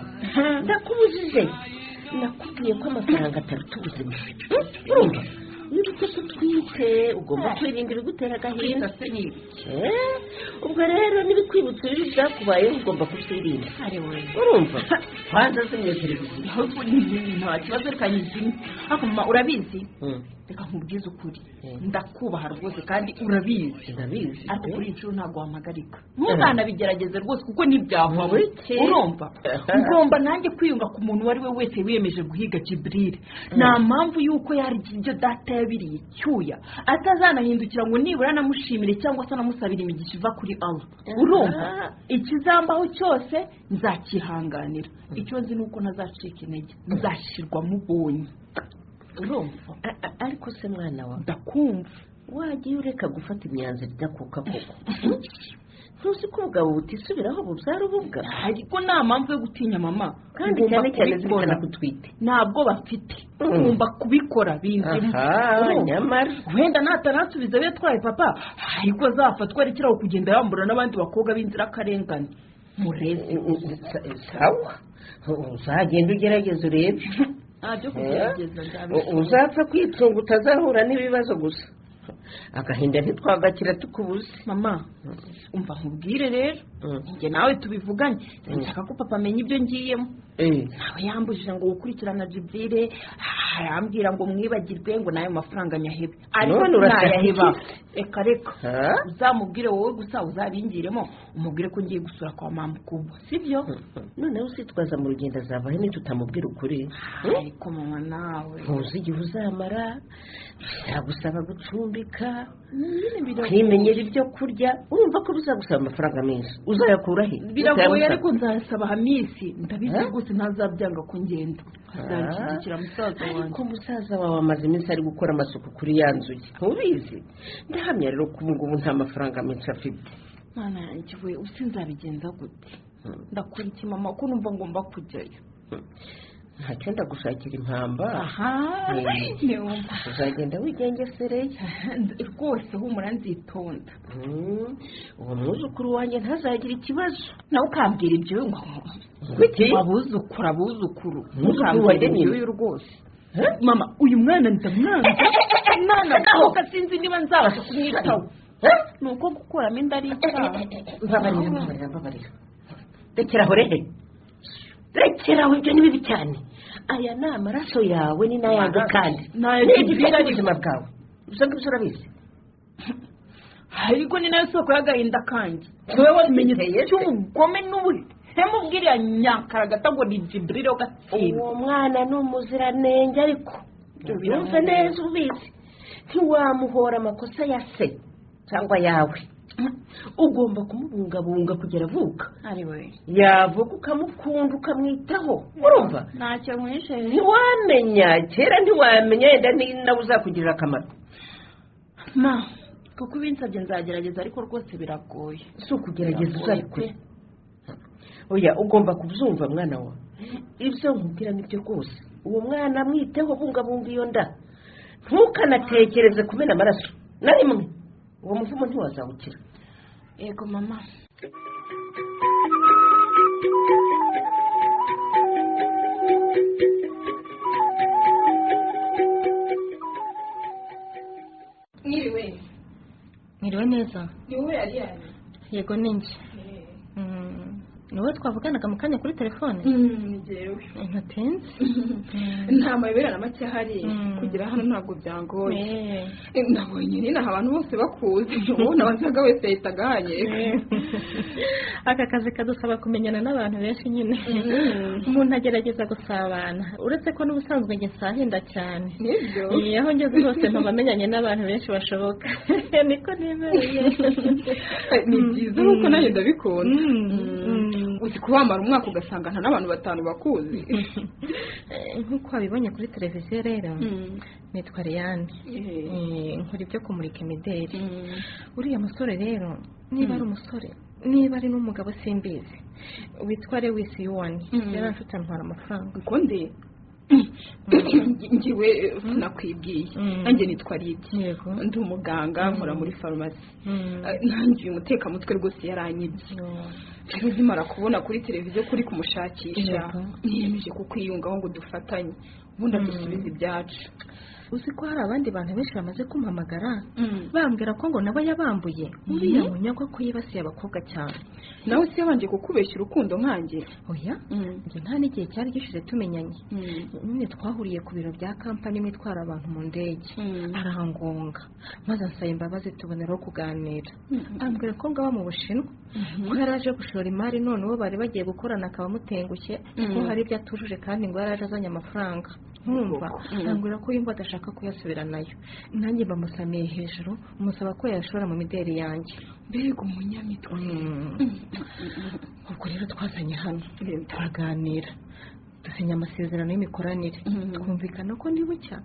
Ndakubujije. Nakubwiye ko amafaranga ataruta ubuzima urumva? Wibuke ko utwite ugomba kwirinda ibigutera agahinda Eh, ubwo rero n'ibikwibutsa ibibi byakubayeho ugomba kubyirinda urumva kwanza zimwe ahubwo ni- nta kibazo reka mama urabizi Mm, reka nkubwize ukuri. Mm. ndakubaha rwose kandi urabizi. Ariko kuri iyi nshuro ntabwo wampagarika. Ntuzanabigerageze rwose kuko ntibyavamo Wiki. urumva? Ngomba nanjye kwiyunga ku muntu uwo ari we wese wiyemeje guhiga jiburire nta mpamvu y'uko yarya ibyo data yabiriye. Icyuya atazanahindukira ngo nibura anamushimire cyangwa se anamusabire imigisha iva kuri allah. Urumva? Ikizambaho cyose nzakihanganira. Icyo nzi ni uko ntazacika intege. Nzashirwa mubonye urumva ariko se mwana wa? Ndakumva. Wagiye ureka gufata imyanzuro idakuka koko? Ntuzi ko ubugabo butisubiraho bubyara ububwa? Ariko nta mpamvu yo gutinya mama. Kandi cyane cyane zirikana kutwite. Ntabwo bafite Mm. ngomba kubikora aha Urumva? nyamara. Wenda natanasubiza abe yatwaye papa. Ariko azafatwa arekeraho kugenda yambura n'abandi bakobwa b'inzirakarengane. Mureze sawa. Uzagenda ugerageza urebe. <laughs> ntabyo kugerageza uzapfa kwicunga utazahura n'ibibazo gusa agahinda ntitwagakira tukubuze mama umva nkubwire rero. Mm. njye nawe tubivuganye sinshaka ko papa amenya ibyo ngiyemo Eh, nawe yambujije ngo gukurikirana jibrire arambwira ngo mwibagirwe ngo n'ayo mafaranga nyahebe ariko ntayaheba reka reka. Uzamubwire wowe gusa uzabingiremo. Umubwire ko ngiye gusura kwa mama kubwo sibyo? Noneho usitwaza mu rugendo azabahe nitutamubwira ukuri. Ariko mama nawe. Ntuzi igihe uzamara. Bizagusaba gucumbika. Biragoye kwimenyera ibyo kurya urumva ko bizagusaba amafaranga menshi uzayakura he biragoye ariko nzasaba hamisi ndabizi rwose ntazabyanga ko ngenda azanshyigikira musaza ariko wanjye musaza wawe amaze iminsi ari gukora amasuku kuri ya nzu ye ntubizi ndahamya rero ko ubu ngubu nta mafaranga menshi afite mwana yanjye we usi nzabigenza gute ndakora iki mama ko numva ngomba kujyayo ntacyo ndagushakira impamba. Uzagenda wigengesereye <laughs> rwose humura nzitonda. Mm, uwo mwuzukuru wanjye ntazagire ikibazo. Nawe ukambwira ibyo ngo. Abuzukuru abuzukuru ni ibyo rwose. Mama uyu mwana ndamwanga mwana. <laughs> Aho sinzi niba nzabasha kumwitaho. Ni uko gukuramo inda ari icyaha. <laughs> Mbabarira mbabarira mbabarira. Rekeraho rehe rekeraho ibyo ni bibi cyane. Aya ni amaraso yawe ni n'ayanjye kandi N'aya ni Jibril igifite ariko. ubuzima bwawe ibyo ngibyo urabizi ariko ni na yo soko y'agahinda kanjye wowe se. cy'ubugome n'ubuhemu bw'iriya nyakaragata ngo ni jiburire ugatsinda uwo mwana ni umuziranenge ariko biramureba. neza ubizi ntiwamuhora amakosa ya se cyangwa yawe ugomba kumubungabunga kugera avuka. Yavuga ukamukunda ukamwitaho. Urumva? Ntacyo mwishe ntiwamenya. Kera ntiwamenya yenda nawe uzakugirira akamaro. Ma kuko ubinsabye nzagerageza ariko rwose biragoye. Si ukugerageza uzabikora. Oya ugomba kubyumva mwana wawe ibyo nkubwira ni byo rwose. Uwo mwana mwiteho bungabunga iyo nda. Ntukanatekereze kumena amaraso. Na rimwe uwo muvumo ntiwazawukira. Yego mama. Mwiriwe Mwiriwe neza. Ni wowe yari yari yego ninjye ni wowe twavuganaga mu kanya kuri telefone. Jyewe ntatinze <laughs> nta mayobera na make ahari. Mm. kugera hano ntabwo byangoye. Eh, Eh, nabonye nyine abantu bose bakuzi. <laughs> Uwo nabazaga wese yahitaga ahanyereka <laughs> aka kazi kadusaba kumenyana n'abantu benshi nyine. Mm. umuntu agerageza gusabana. Uretse ko n'ubusanzwe njye nsahinda cyane. Nibyo Eh, aho ngeze hose mpaba menyanye n'abantu benshi bashoboka. Niko nibereye ni byiza nk'uko nanjye ndabikunda. Mm. Mm. Uzi kubamara umwaka ugasanga nta n'abantu batanu bakuzi. <laughs> Eh, nk'uko wabibonye kuri televiziyo rero Mm. nitwa Liyane Eh. Eh, nkora ibyo kumurika imideri Mm. uriya musore rero niba ari umusore niba ari n'umugabo simbizi. Witwa lewisi yuwani. Yari afite amafaranga. Uko ndi ngewe nakwibwiye. Nanjye nitwa Lydia ndi umuganga nkora muri farumasi Eh, nanjye uyu mutekamutwe rwose yaranyibye. Rero nkimara kubona kuri televiziyo kuri kumushakisha niyemeje kukwiyungaho ngo dufatanye. Ubundi adusubize ibyacu. Uzi ko hari abandi bantu benshi bamaze kumpamagara bambwira ko ngo nabo yabambuye. Uriya munyagwa ko yibasiye abakobwa cyane. Nawe si yabanje kukubeshya urukundo nkanjye oya? Njye nta n'igihe cyari gishize tumenyanye. Nyine twahuriye ku biro bya kampani imwe itwara abantu mu ndege. Arangonga. Maze ansaba imbabazi tuboneraho kuganira. Ambwira ko ngaba mu bushinwa. Ko yari aje gushora imari none uwo bari bagiye gukorana akaba amutengushye. Ko hari ibyo atujuje kandi ngo yari aje azanye amafaranga. Nkumva Mm. ambwira ko yumva adashaka kuyasubiranayo nanjye bamusamiye hejuru musaba ko yashora mu mideli yanjye. Mbega umunyamitwe ubwo rero twazanye hano. Turaganira. Dusinya amasezerano y'imikoranire. Twumvikana ko ndi bucya.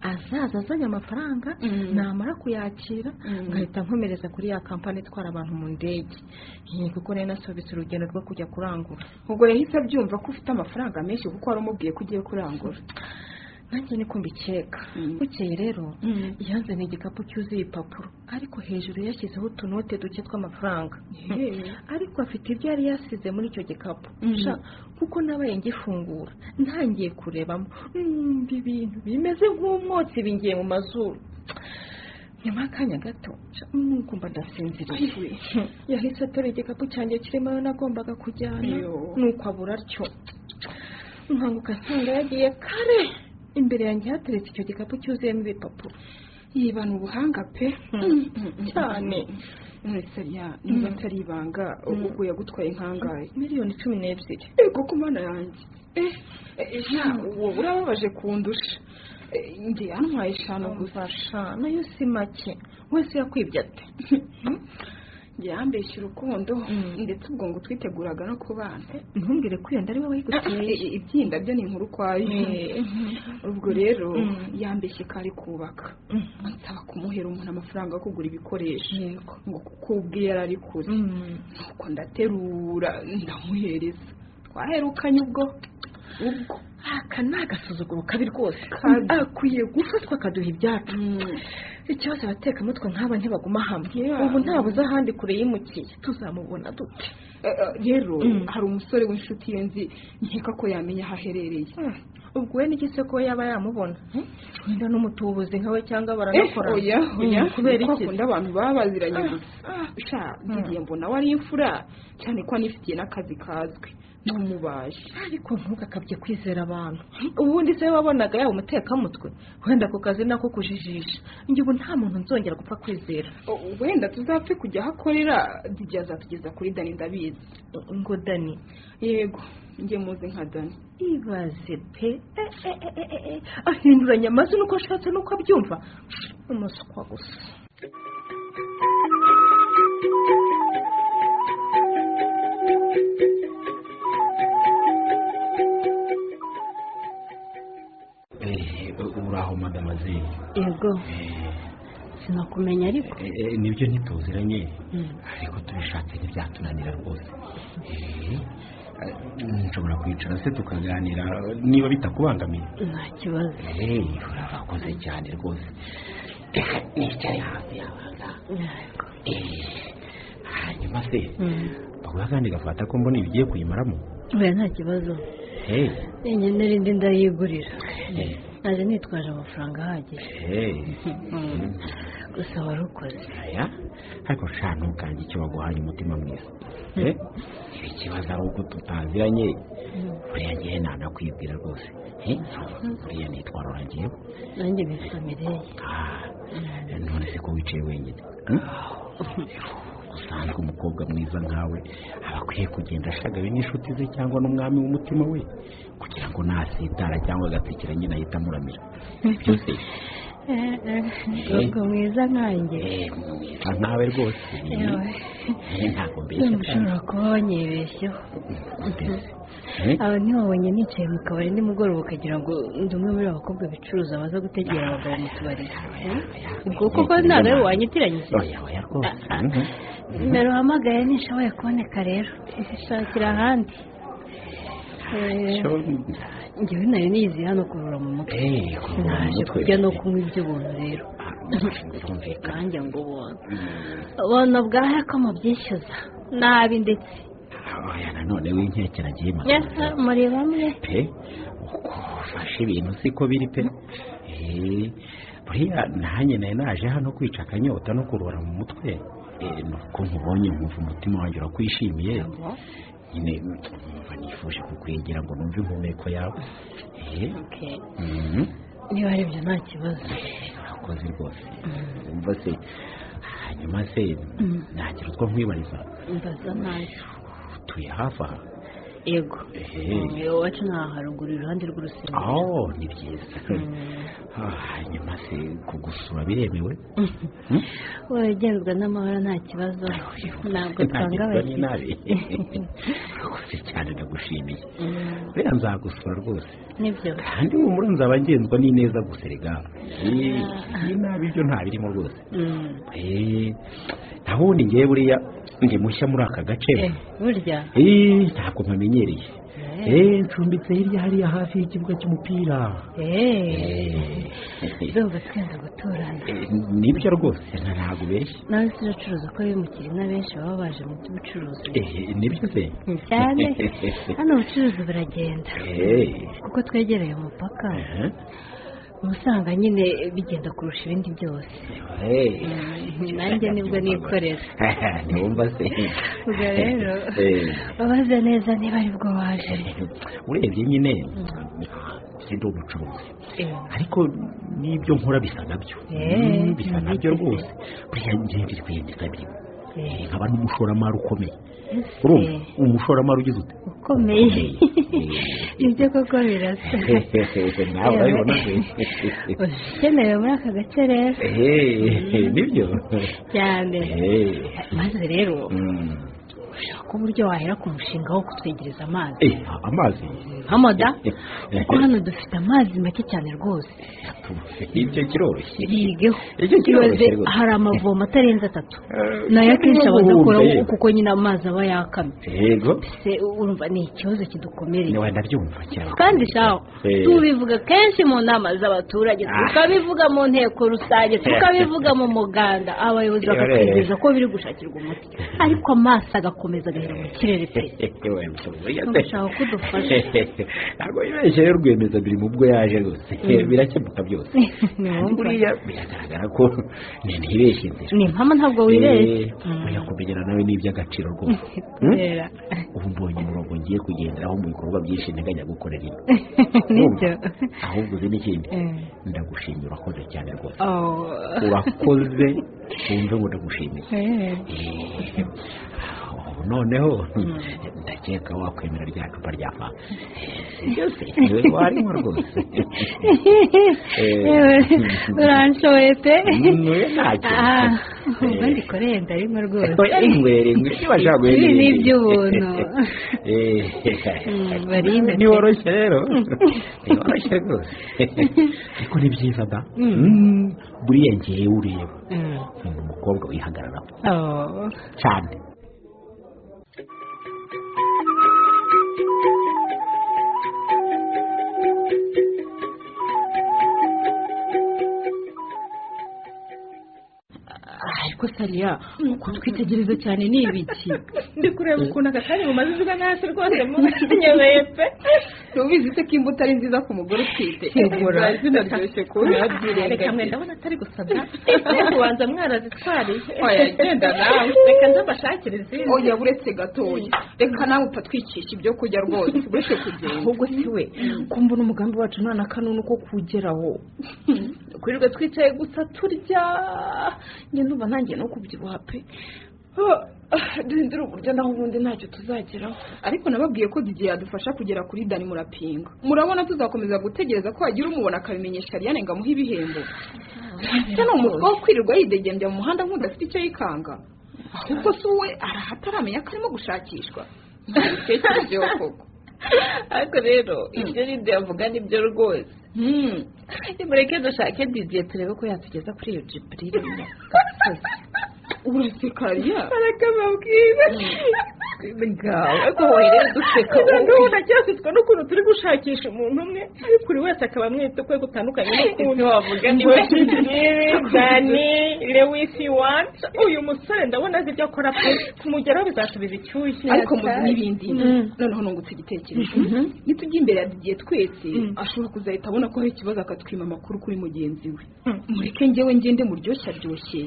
Azaza azanye amafaranga namara kuyakira ngahita nkomereza kuri ya kampani itwara abantu mu ndege. Kuko nari nasobetse urugendo rwo kujya kurangura. Ubwo yahise abyumva ko ufite amafaranga menshi kuko wari umubwiye ko ugiye kurangura. Nanjye niko mbikeka. Bukeye rero yanzaniye igikapu cyuzuye ibipapuro. Ariko hejuru yashyizeho utunote duke tw'amafaranga. <laughs> Ariko afite ibyo yari yasize muri icyo gikapu. Sha, kuko nabaye ngifungura ntangiye kurebamo. Numva ibintu bimeze nk'umwotsi bingiye mu mazuru. Nyuma y'akanya gato sha, numva ndasinziriye. <laughs> Yahise atora igikapu cyanjye kirimo ayo nagombaga kujyana. Nuko abura atyo. Nkanguka nsanga yagiye kare. Imbere yanjye hateretse icyo gikapu cyuzuyemo ibipapuro yibana ubuhanga pe. Cyane. Mwese ya niba atari ibanga ubwo yagutwaye nkangahe miliyoni cumi n'ebyiri. Ego ku mana yanjye. Eh eh, ja wowe urababaje kundusha. Eh, njye yantwaye eshanu gusa. na yo si make. Wese yakwibye ate? Njye yambeshye urukundo ndetse ubwo ngo twiteguraga no kubana ntumbwire ko iyo nda ari wowe wayiguteye Eh, <laughs> ibyinda byo ni inkuru kwayo. <laughs> Ubwo rero yambeshye ko ari kubaka. Ansaba kumuhera umuntu amafaranga yo kugura ibikoresho. Ngo kuko ubwe yari ari kure. Nuko ndaterura ndamuhereza. Twaherukanye ubwo. Ubwo. Aka ni agasuzuguro kabi rwose akwiye gufatwa akaduha ibyacu. Ikibazo abatekamutwe nk'aba ntibaguma hamwe ubu ntabuze ahandi kure yimukiye tuzamubona dute? Eh, eh, rero hari umusore w'inshuti ye nzi nkeka ko yamenya aho aherereye. Ubwo we n'igise ko yaba yamubona? Wenda n'umutubuzi nkawe cyangwa Eh, baranakora oya oya. kubera iki? akunda abantu baba baziranye gusa. sha mbona we ari imfura. Cyane ko anifitiye n'akazi kazwi. N'umubaji. Ariko ntugakabye kwizera abantu. Ubundi se wabonaga yaba umutekamutwe. Wenda ku kazi nako kujijisha. Njye ubu nta muntu nzongera gupfa kwizera. Wenda tuzapfe kujya aho akorera azatugeza kuri dani ndabizi ngo dani. Yego njye muzi nka dani. Ibaze pe eh, eh, eh. ahinduranya amazu nuko ashatse nuko abyumva. Umuswa gusa. Uraho madamazini yego. Sinakumenya ariko. ni byo ntituziranye. Ariko tubishatse ntibyatunanira rwose. Eh, eh, nshobora kwicara se tukaganira? Niba bitakubangamiye. Nta kibazo. Eh, urabakoze cyane rwose. <coughs> Reka nicare hafi Eh, hanyuma se baguha akandi gafata ko mbona ibigiye kuyimaramo nta kibazo. Hey, njye n'irindi ndayigurira. Eh, naje nitwaje amafaranga ahagije. Hey. <laughs> Mm. gusa wari ukoze aya ariko sha ntukange icyo waguhaye umutima mwiza. Eh, ibi ikibazo ari uko tutaziranye. Buriya ngewe nanakwibwira rwose. Eh, buriya nitwa rora ngewe nanjye bisa mireye Ah, none se ko wicaye wenyine? Hmm? <laughs> usanzwe umukobwa mwiza nkawe. Aba akwiye kugenda ashagawe n'inshuti ze cyangwa n'umwami w'umutima we. Kugira ngo nasitara cyangwa agatsikira nyine ahita amuramira <laughs> byose mwiza nkanjye. Eh, mwiza nkawe rwose? Yewe. Eh, ntabwo mbeshya ushobora kuba wanyibeshyeho Eh? aba ntiwabonye nicaye mu kabari nimugoroba ukagira ngo ndi umwe muri abakobwa bicuruza baza gutegera abagabo mu tubari. ubwo koko ntabwo wanyitiranyije oya oya rwose. Mhm. nimero uhamagaye ntishoboye kuboneka rero. Ishakira ahandi. Njyewe nari niyiziye hano kurura mu mutwe kurura mu naje kurya no kunywa iby'ubuntu rero birumvikana nanjye ngo ubuntu ubuntu bwahe ko mubyishyuza nabi ndetse nanone w'inkeke nagiye Yesa, muri bamwe pe uko ufashe ibintu siko biri pe buriya nanjye nari naje hano kwica akanyota no kuruhura mu mutwe nuko nkubonye nkumva umutima wanjye urakwishimiye nyine nifuje kukwegera ngo numve impumeko yawe. Eh, mhm. niba ari ibyo nta kibazo. Urakoze rwose. Umva se? Hanyuma se Mm. nagira utwo nkwibariza mbaza na yo utuye hafi aha. Yego. Mm, iwacu ni haruguru iruhande rw'urusengero. Oh ni byiza Ah, hanyuma se kugusura biremewe? <laughs> Ugenzwa n'amahoro nta kibazo. Ntabwo twanga Ntagirwa n'inabi <laughs> abashyitsi urakoze cyane ndagushimiye. Mm, buriya nzagusura rwose. Nibyo. Kandi humura nzaba ngenzwa n'ineza gusa rega Eh, n'inabi byo nta birimo rwose. Mm. Eh, ubundi ngewe buriya ndi mushya muri aka gace. Eh, burya. Eh, ntabwo mpamenyereye. Eh. Ncumbitse hirya hariya hafi y'ikibuga cy'umupira. Ndumva twenda guturana. Nibyo rwose nta- ntabwo ubeshya nawe si uracuruza ko bimukira inka benshi baba baje mu by'ubucuruzi. Nibyo se. Cyane. <laughs> Hano ubucuruzi buragenda. Kuko twegereye umupaka. Eh, uba usanga nyine bigenda kurusha ibindi byose. Eh. Mm, nanjye ni bwo nikorera. <laughs> Ntiwumva se. Ubwo rero Eh, babaze neza niba ari bwo waje. Urebye nyine sindi umucuruzi. Ariko n'ibyo nkora bisa na byo. Eh, Mm, bisa na byo rwose. Buriya ngiye biri kwiyongeza birimo Eh, nkaba n'umushoramari ukomeye. Umushoramari ugize ute? ukomeye. <laughs> Ibyo koko birasa. <laughs> Nawe urabibona se ukenewe muri aka gace rero. Eh, ni byo. Cyane. Eh, maze rero. Mm. Ushaka uburyo wahera ku mushinga wo kutwegereza amazi Eh, amazi hamoda kuko hano dufite amazi make cyane rwose. Ibyo kiroroshye. Bigeho rwose. hari amavomo atarenze atatu. Eh, na yo akenshi aba n'ubundi, adakora yego. kuko nyine amazi aba yakamye. Yego. Urumva ni ikibazo kidukomereye ni we ndabyumva cyane. Kandi shaho Eh. tubivuga kenshi mu nama z'abaturage Ah. tukabivuga mu nteko rusange tukabivuga mu muganda. Abayobozi bakatwizeza ko biri gushakirwa umuti. Ariko amaso agakomeza agahera mu kirere pe. Ndashaka ko udufasha. ntabwo yibeshye rero rwiyemezamirimo ubwo yaje rwose. Birakemuka byose. <laughs> Buriya biragaragara ko <laughs> ntibeshye inzira ni impamvu ntabwo wibeshye. Eh, buriya kumenyana nawe ni iby'agaciro rwose. <laughs> Kubera. Ubu mbonye umurongo ngiye kugenderaho mu bikorwa byinshi nteganya gukorera ino. Nibyo ahubwo uzi n'ikindi? Eh. ndagushimira urakoze cyane rwose. Oh. urakoze? Wumve ngo ndagushimiye Ubu noneho ndakeka wakwemera rya cupa rya fanta <laughs> byose warinywa rwose uranshoboye pe ni we ntacyo. Ah, ubwo ndikoreye ndarinywa rwose oya ringwere ngwe niba ashaka guhera Ibi ni iby'ubuntu. <laughs> Eh, Mm, barinde pe. ntiworoshye rero. <laughs> Ntiworoshye rwose. Ariko ni byiza da. Mm, buriya ngewe ureba. Mm. ni umukobwa wihagararaho. Oh. cyane ariko sariya kutwitegereza cyane ni ibiki? <laughs> Ndi kureba ukuntu aka kanya mumaze uvuga hasi rwose munyemeye pe ntubizi se ko imbuto ari nziza ku mugore utwite. Segura. zinaryoshye kuba reka mwe ndabona atari gusabwa. Kubanza mwarazitwariye. Oya, genda nawe. reka nzabashakire izindi. Oya buretse gatoya. Reka nawe utatwicisha ibyo kurya rwose. Uretse kugenda. Ahubwo si we. Kumbona umugambi wacu. Nta na kanunu ko kuwugeraho. Kwirirwa twicaye gusa turya. Njye ndumva ntangiye no kubyibuha pe duhindure uburyo naho ubundi ntacyo tuzageraho. Ariko nababwiye ko Didier yadufasha kugera kuri dani murapinga. Murabona tuzakomeza gutegereza ko hagira umubona akabimenyesha Ariane ngo amuhe ibihembo. Ese ni umutwe wo kwirirwa yidegembya mu muhanda nk'udafite icyo yikanga? Ahubwo si we arahataramenya ko arimo gushakishwa. Ibitekerezo koko. <laughs> Ariko rero ibyo Lidiya avuga ni byo rwose. Nimureke dushake Didier turebe ko yatugeza kuri iyo jiburire uraseka Ariya ariko ngawe ariko woherere duseka ndabona cyasitswe n'ukuntu turi gushakisha umuntu umwe ariko buri wese akaba amwita ukwe gutandukanye n'ukuntu wavuga niba dani lewisi wanti uyu musore ndabona azi ibyo akora pe kumugeraho bizasubiza icyushye ariko muzi n'ibindi noneho nungutse igitekerezo nitujya imbere didiye twese ashobora kuzahita abona ko hari ikibazo akatwima amakuru kuri mugenzi we mureke njyewe ngende muryoshye aryoshye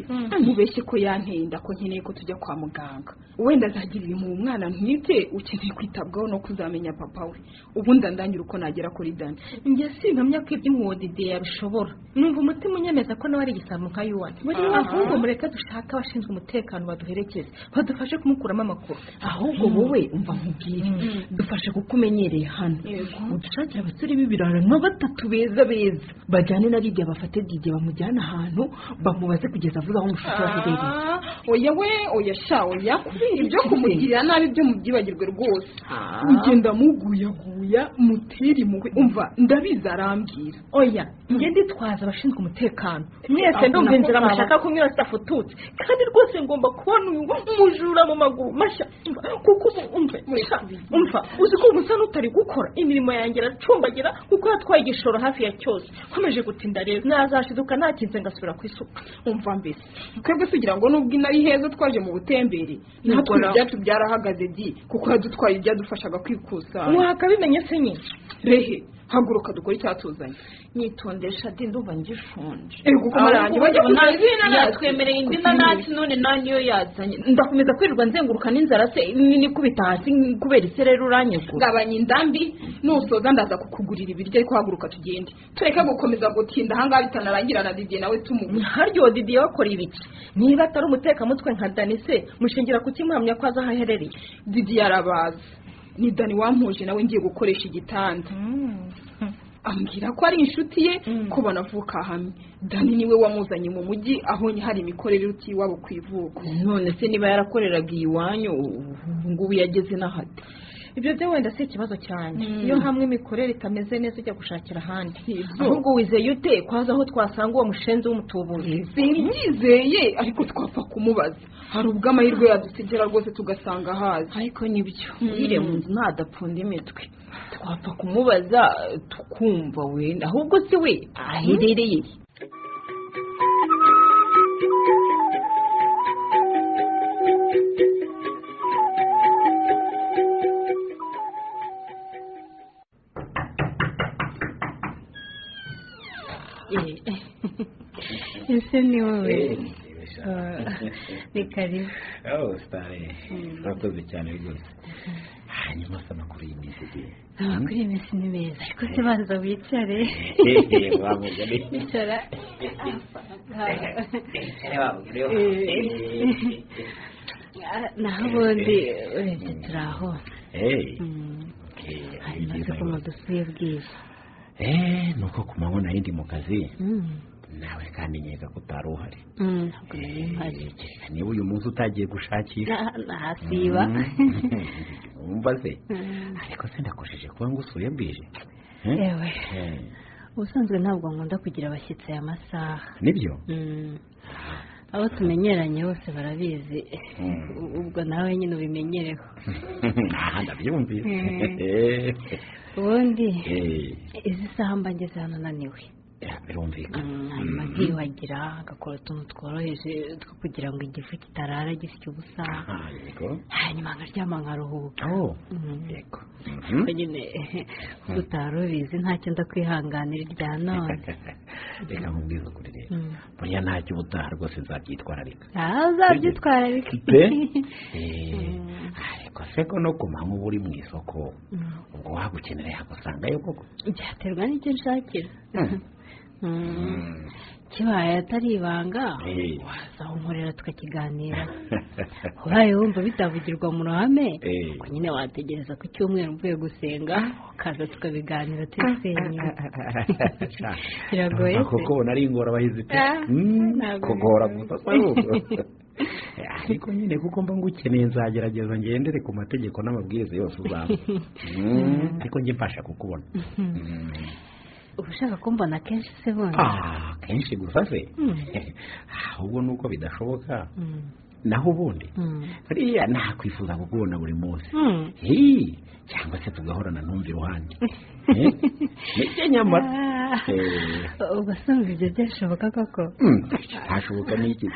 mubeshye ko yanteye inda ko nkeneye ko tujya kwa muganga wenda azagira ibintu mu mwana ntwite ukeneye kwitabwaho no kuzamenya papa we. Ubundi andangira uko nagera kuri dani. Njye simpamya ko iby'umwodide yabishobora. Numva umutima unyemeza ko nawe ari igisambo nka yuwani ahubwo mureke dushake abashinzwe umutekano baduherekeze. Badufashe kumukuramo amakuru. Ahubwo wowe umva nkubwire. Dufashe kuko umenyereye hano udushakire abasore b'ibirara nka batatu beza beza. Bajyane na lidiya bafate didiye bamujyane ahantu bamubaze kugeza avuze aho umushuti we aherereye. Oya we oya sha oya. Ibyo kumugirira nabi byo mubyibagirwe rwose. Ugenda muguyaguya mutera impuhwe. Umva ndabizi arambwira. Oya njye nditwaza abashinzwe umutekano. Mwese ndumva inzira mushaka kunyura zidafututse kandi rwose ngomba kubona uyu mujura mu maguru. Mashya kuko umva umva uzi ko umusa n'utari gukora. Imirimo yanjye iracumbagira kuko yatwaye igishoro hafi ya cyose. Nkomeje gutinda rero. Nazashiduka nakinze ngasubira ku isuka umva mbese. Twebwe tugira ngo nubwo inari heza twaje mu butembere. Natwe ibyacu byarahagaze. Di kuko yadutwaye ibyadufashaga kwikusanya wakabimenye se nyine. Rehe. Haguruka dukore icyatuzanye. Nyitondesha di ndumva ngishonje ego kuko marangi bajya yatwemereye indi nanasi none nawe niyo yazanye. Ndakomeza kwirirwa nzenguruka n'inzara se nikubita hasi kubera isi rero uranyegura. Gabanya indambi nusoza ndaza kukugurira ibiryo ariko haguruka tugende. Tureke gukomeza gutinda ahangaha bitanarangira na didiye nawe tumuha haryo didiye wakora ibiki? Niba atari umutekamutwe nka dani se mushingira ku kimuhamya ko azi aho aherereye. Didiye arabaza. Ni dani wampuje nawe ngiye gukoresha igitanda. Ambwira ko ari inshuti ye ko banavuka hamwe. Dani ni we wamuzanye mu mujyi aho hari imikorere iruta iwabo ku ivuko. None se niba yarakoreraga iwanyu ubu ngubu yageze n'ahati ibyo byo wenda si ikibazo cyane. Iyo hamwe imikorere itameze neza ujya gushakira ahandi. Ahubwo wizeye ute kwaza aho twasanga uwo mushenzi w'umutubuzi? Simbyizeye ariko twapfa kumubaza. Hari ubwo amahirwe yadusigera rwose tugasanga ahazi. Ariko ni byo. Ire mu nzu ntadapfunda imitwe. Twapfa kumubaza tukumva wenda. Ahubwo si we aherereye. Ese ni wowe ni karibu oh sitari urakoze cyane rwose hanyuma se amakuru y'iminsi igiye amakuru y'iminsi ni meza ariko se banza wicare wamugane icara naho ubundi urebye turi aho hanyuma se ko mudusuye bwiza eee ni uko ku manywa nari ndi mu kazi nawe kandi nkeka ko utari uhari nari mpari niba uyu munsi utagiye gushakisha ntasiba <laughs> wumva se. Ariko se ndakoresheje kuba ngusuye bwije yewe ubusanzwe ntabwo nkunda kugira abashyitsi aya masaha. Nibyo? Abo tumenyeranye bose barabizi. Ubwo nawe nyine ubimenyereho. <laughs> Ndabyumvise. Ubundi izi saha mba ngeze hano naniwe birumvikana. Hanyuma nkiyuhagira agakora utuntu tworoheje two kugira ngo igifu kitarara gisya ubusa. Hanyuma nkaryama nkaruhuka yego. Ariko nyine <laughs> utari ubizi ntacyo ndakwihanganira irya none. <laughs> Reka nkubwize ukuri rero. Buriya ntacyo ubutaha rwose nzabyitwararika. Uzabyitwararika pe <laughs> ariko se ko no ku manywa uba uri mu isoko ubwo wagukenera yagusangayo koko? Byaterwa n'icyo nshakira. Kibaye atari ibanga waza unkorera tukakiganira ubaye wumva bitavugirwa mu ruhame ubwo nyine wategereza ku cyumweru mvuye gusenga ukaza tukabiganira tubisenyera biragoye kuko ubona ari ingorabahizi pe kugora gusa ariko nyine kuko mba ngukeneye nzagerageza ngendere ku mategeko n'amabwiriza yose uzaba ariko njye mbasha kukubona uba ushaka kumbona kenshi se bundi kenshi gusa se. <laughs> Ahubwo nuko bidashoboka. Naho ubundi? Buriya nakwifuza kukubona buri munsi. Cyangwa se tugahorana ntumva iruhande <laughs> Eh? ni byo nyamara Eh, ubwo sumva ibyo byashoboka koko. Ntashoboka n'iki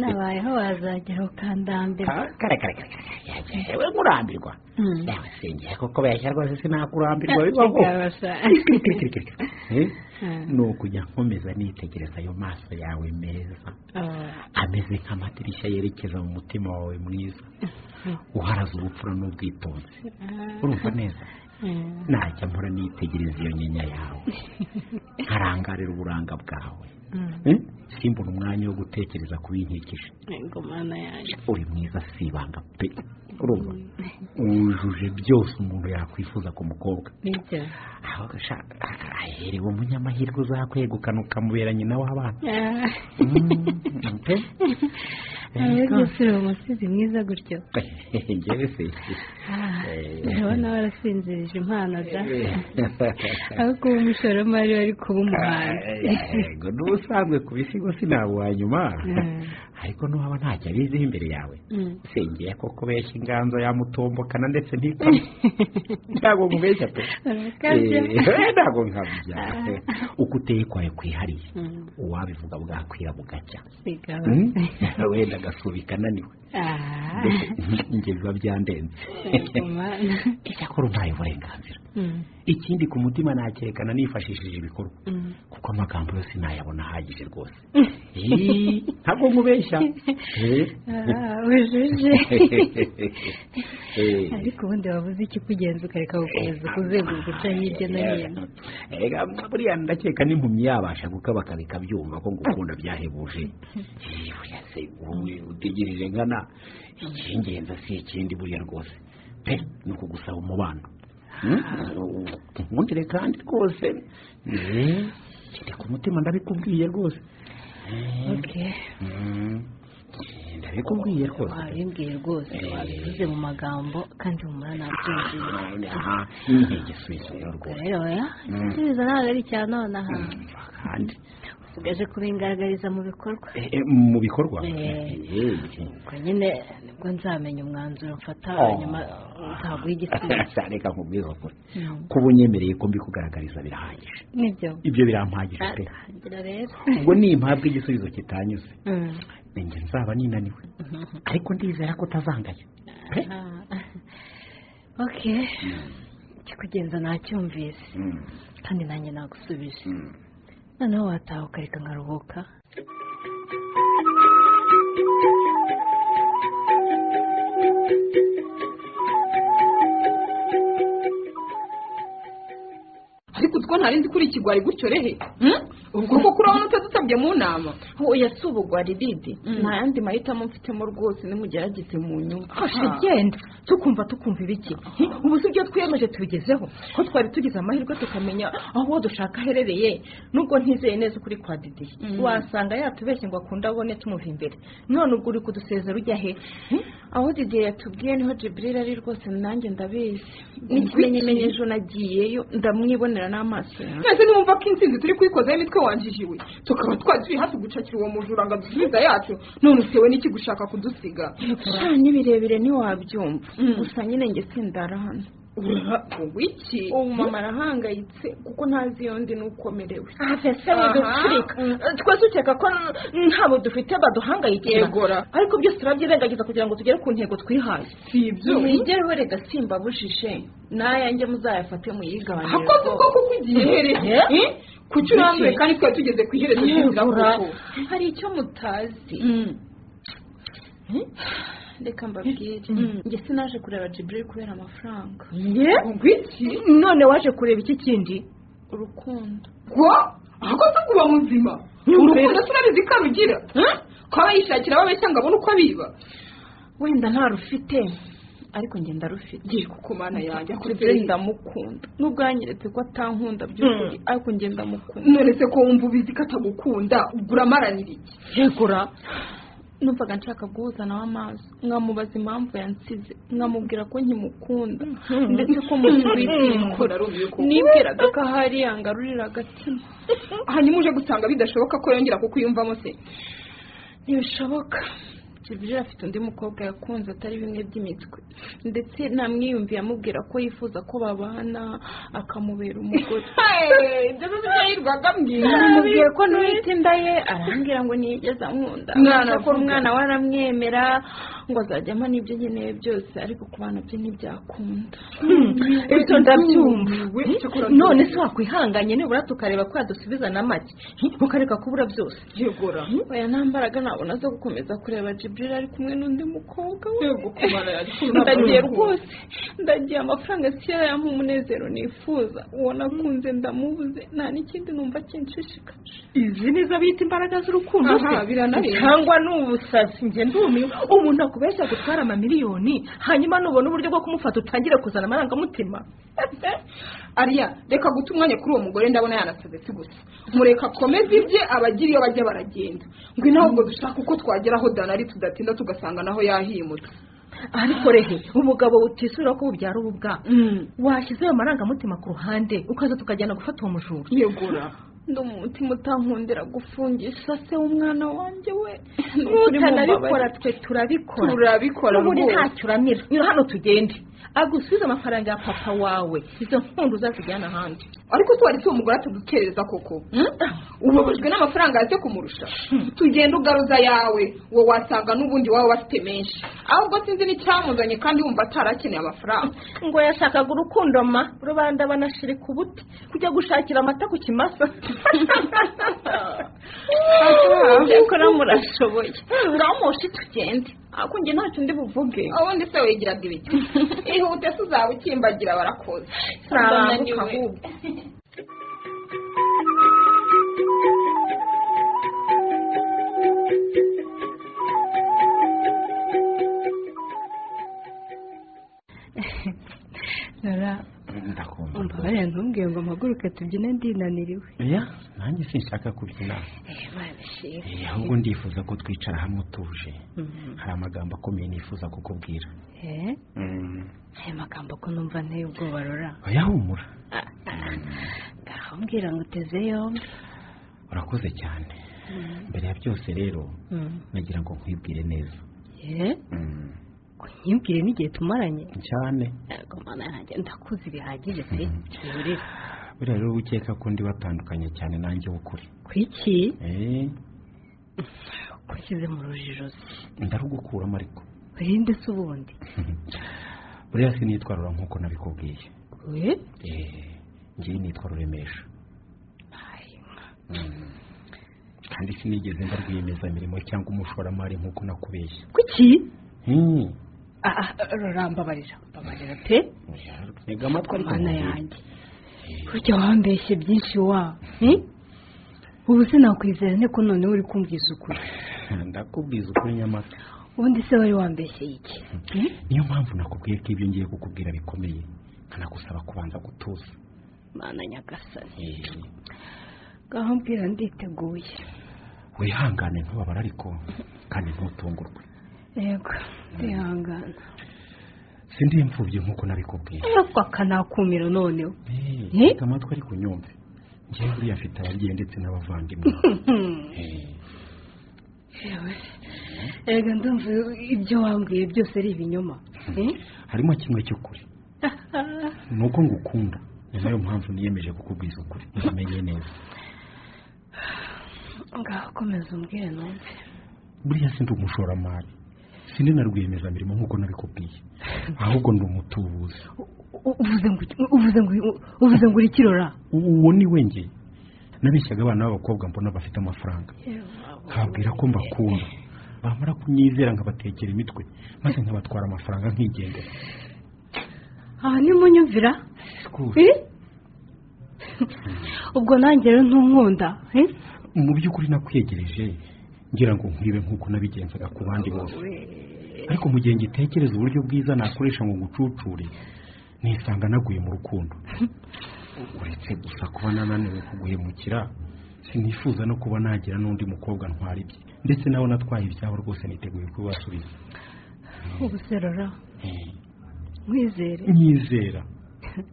nabayeho wazagera ukandambira. Ah, kare kare kare yewe nkurambirwa Mm. yawe sengera koko beshya rwose sinakurambirwa. Bibaho. Eh? Mm. ni ukujya nkomeza nitegereza ayo maso yawe meza. Oh. ameze nk'amadirishya yerekeza mu mutima wawe mwiza. <laughs> uharaza ubupfura n'ubwitonzi. Urumva neza? Mm. najya mpora nitegereza iyo nyinya yawe. <laughs> Nkarangarira uburanga bwawe. Mm. Simbona umwanya wo gutekereza ku binkikije uri mwiza si ibanga pe urumva? Wujuje byose umuntu yakwifuza ku mukobwa. Aherewe umunyamahirwe uzakwegukana ukamubera nyina w'abana. <laughs> Uri umusizi mwiza gutyo. <laughs> Njyewe se Ah, Eh. ndabona warasinzirije impano da. <laughs> Aho kuba umushoramari wari kuba umuhanzi. Yego n'ubusanzwe ku bisigo sinaba uwa nyuma. Ariko nuhaba ntacyo abiziho imbere yawe Mm. sengeye koko benshi inganzo yamutombokana ndetse ntikame <laughs> ntabwo mubeshya pe Urakabya. Eh, ntabwo nkabya uko uteye kwawe kwihariye Mm. uwabivuga bwakwira bugacya Sigaba. Mm? <laughs> wenda agasubika ananiwe Ah. Njye biba byandenze icyakora umpaye uburenganzira ikindi ku mutima nakerekana nifashishije ibikorwa Mm. kuko amagambo yose nayabona ahagije rwose. <laughs> Ntabwo mubeshya <laughs> Eh. Ah, <laughs> Eh. ariko ubundi wabuze iki kugenza ukareka gukomeza kuzenguruka uca hirya no hino. buriya ndakeka n'impumyi yabasha gukabaka bikabyumva ko ngukunda byahebuje. Eh, buriya se utegereje nkana icy'ingenzi si ikindi buriya rwose. Pe ni ukugusaba umubano nkundire kandi rwose. Eh, kiri ku mutima ndabikubwiye rwose. Eh, Okay. mm, eh, ndabikubwiye rwose. Wabimbwiye rwose Eh. wabivuze mu magambo kandi humura nabyumviye aha. N'integisubizo rero ubwo rwose. Rero oya? Mm. igisubizo ntabwo ari icya nonaha. Kandi usigaje kubingaragariza mu bikorwa. eh, eh, mu bikorwa? Eh. Eh, ubwo nyine ni bwo nzamenya umwanzuro mfata Oh. hanyuma nzaguha <laughs> igisubizo reka nkubwize ukuri. Mm. kuba unyemereye ko mbikugaragariza birahagije. Nibyo. Ibyo birampagije pe. Ubwo nimpabwa igisubizo kitanyuze. Mm. ninjye nzaba ninaniwe. Ariko ndizera ko Ah. okay ikikugenza nacyumvise. Mm, kandi nanjye nagusubije. Noneho wataha ukareka nkaruhuka ariko utwo ntari nzi kuri ikigwari gutyo rehe Hmm? ubwo koko urabona utadusabye mu nama. Oya si ubugwari didi nta yandi mahitamo mfitemo rwose nimugerageze mu nyungu. Aha. genda tukumva tukumva ibiki. Ubu si ibyo twiyemeje tubigezeho? Ko twari tugize amahirwe tukamenya aho uwo dushaka aherereye? Nubwo ntizeye neza ukuri kwa didi. Wasanga yatubeshye ngo akunde abone tumuva imbere. None ubwo uri kudusezera ujya he? Aho didi yatubwiye ni ho jiburira ari rwose nanjye ndabizi. N'ikimenyemenye ejo nagiyeyo ndamwibonera n'amaso yanjye mwese nimwumva ko intsinzi turi kuyikozaho imitwe wanjijiwe tukaba turi hafi gucakira uwo mujura ngo adusubiza yacu none utewe n'iki gushaka kudusiga? Sha ni birebire ntiwabyumva gusa nyine njye sindara hano. Ubu iki? Ubu mama arahangayitse kuko ntazi iyo ndi n'ukomerewe ese Aha. widucurika twese ukeka ko ntabo dufite baduhangayikira. Ariko byose turabyirengagiza kugira ngo tugere ku ntego twihaye. Si ibyo. Mwigereho rega simbabujije n'ayanjye muzayafate muyigabanire hakoze ubwo kuko igihe hereye Eh? Kuki? urambuye kandi twari tugeze ku iherezo ry'inzira hari icyo mutazi? Reka mbabwire. Njye sinaje kureba jiburil kubera amafaranga. Iki? None waje kureba iki kindi? Urukundo. Wa ahakoze kuba muzima. Urukundo turabizi ko arugira Eh? ko aba yishakira ababeshya ngo abone uko abiba wenda ntarufite ariko njye ndarufite. Ngiye kuko mana yanjye kuri akuri byo ndamukunda. Nubwo yanyeretse ko atankunda by'ukuri. Ariko njye ndamukunda. None se ko wumva ubizi ko atagukunda? Uramaranira iki yegura numvaga nshaka guhuza nawe amaso. Nkamubaza impamvu yansize. Nkamubwira ko nkimukunda. Ndetse ko ko. Nibwiraga ko ahari yangarurira agatima hanyuma uje gusanga bidashoboka ko yongera kukwiyumvamo se. Ntibishoboka. Jibril afite undi mukobwa yakunze atari bimwe by'imitwe. Ndetse namwiyumviye amubwira ko yifuza ko babana akamubera umugore. <laughs> Ibyo biba ibyo yirwaga ambwira namubwiye ko nuwita inda ye arambwira ngo ntiyigeze ankunda avuga. umwana we aramwemera ngo azajya ampa n'ibyo nkeneye byose ariko ku bana bye ntibyakunda. Ibyo ndabyumva. None se wakwihanganye nibura tukareba ko yadusubiza na make. Ukareka kubura byose. Yegora oya nta mbaraga nabona zo gukomeza kureba Jibril ari kumwe n'undi mukobwa we. Ndagiye rwose. Ndagiye amafaranga si yo yampa umunezero nifuza. Uwo nakunze ndamubuze nta n'ikindi numva kinshishikaje. Izi nizo bita imbaraga z'urukundo se. Cyangwa ni ubusazi njye ndumiwe. Umuntu akubeshya gutwara amamiliyoni hanyuma nubona uburyo bwo kumufata utangire kuzana amarangamutima. <laughs> Ariya reka guta umwanya kuri uwo mugore ndabona yanasaze si gusa. Mureka akomeze ibye abagira iyo bajya baragenda. Ngwino ahubwo dushaka uko twagera aho danari tudatinda tugasanga naho yahimutse. Ariko rehe umugabo utisubira ko bubyara ububwa. Washyize ayo marangamutima ku ruhande ukaza tukajyana gufata uwo mujura. Yegura. Umutima utankundira gufungisha se w'umwana wanjye we? Nutanabikora twe turabikora. Turabikora rwose. ntacyo uramira hano tugende. Agusubize amafaranga ya papa wawe. Izo nkundu uzazijyana ahandi. Ariko se wari uwo mugore atadukereza koko? Ubabajwe n'amafaranga yaze kumurusha tugenda ugaruza yawe. Uwo wasanga n'ubundi waba bafite menshi. Ahubwo sinzi n'icyamuzanye kandi wumva atarakeneye amafaranga. <laughs> Ngo yashakaga urukundo ma. Rubanda banashirika ubuti. Kujya gushakira amata ku kimasa. <laughs> <laughs> Cyakora murashoboye ngaho mushi tugende. Ariko njye ntacyo ndi buvuge ubundi se wigiraga ibiki <laughs> ihute se uzaba ukimbagira barakoze Ndananiwe. ahubwo ndakumva. Umbabarira ntumbwiye ngo mpaguruke tubyine ndinaniriwe. Ya nanjye sinshaka kubyina. Eh, ahubwo ndifuza ko twicara hamwe utuje. Hari amagambo akomeye nifuza kukubwira. Eh? Aya magambo ko numva nteye ubwoba rora oya humura. Ngaho mbwira ngo uteze yombi. Urakoze cyane. Mbere ya byose rero nagira ngo nkwibwire neza. Eh kunyibwire n'igihe tumaranye? Cyane. Yego mana yanjye ndakuzi bihagije pe kiburire buriya rero ukeka ko ndi watandukanye cyane nanjye w'ukuri. Kwiki Eh, kushyize mu rujijo ndarugukuramo ariko. Urinde se ubundi. <laughs> Buriya sinitwarura nk'uko nabikubwiye. We Eh, ngiye nitwa ruremesha. Mm. kandi sinigeze mba rwiyemezamirimo cyangwa umushoramari nk'uko nakubeshya kuki Hmm. Ah, ah, rora mbabarira pe. Ntega amatwi ariko yanjye burya wambeshye byinshi wa? Ubu se nakwizera nte ko noneho uri kumbwiza ukuri? <laughs> Ndakubwiza ukuri nyamata. Ubundi se wari wambeshye iki? Niyo mpamvu nakubwiye ko ibyo ngiye kukubwira bikomeye nkanagusaba kubanza gutuza. Mana nyagasani. Ngaho mbwira nditeguye. Wihangane ntubabare ariko kandi ntutungurwe. Yego ndihangana sindi imfubyi nk'uko nabikubwiye. Ariko akanakumira noneho. Eh, Eh? mfite amatwi ariko unyumve njyewe buriya mfite ababyeyi ndetse n'abavandimwe. <laughs> Eh, yewe. Erega ndumva ibyo wambwiye byose ari ibinyoma. Eh? harimo kimwe cy'ukuri. <laughs> Ni uko ngukunda. Ni na yo mpamvu niyemeje kukubwiza ukuri. Umenye neza. <sighs> Ngaho komeza umbwire numve. Buriya sindi umushoramari sindi na rwiyemezamirimo nk'uko nabikubwiye ahubwo ndi umutubuzi. Uvuze ngo iki- uvuze ngo uvuze ngo uri kirora? Uwo ni we njye. Nabeshyaga abana b'abakobwa mbona bafite amafaranga. Nkababwira ko mbakunda. Bamara kunyizera nkabatekera imitwe maze nkabatwara amafaranga nkigendera. Aha nimunyumvira Rwose. Eh? ubwo nanjye rero ntunkunda eh? mu by'ukuri nakwegereje ngira ngo nkwibe nk'uko nabigenzaga ku bandi bose. Ariko mu gihe ngitekereza uburyo bwiza nakoresha ngo ngucucure nisanga naguye mu rukundo. <laughs> Uretse gusa kuba nananiwe kuguhemukira sinifuza no kuba nagira n'undi mukobwa ntwara ibye. Ndetse nawe natwaye ibyabo rwose niteguye kubibasubiza ubu se rora mwizere. Nyizera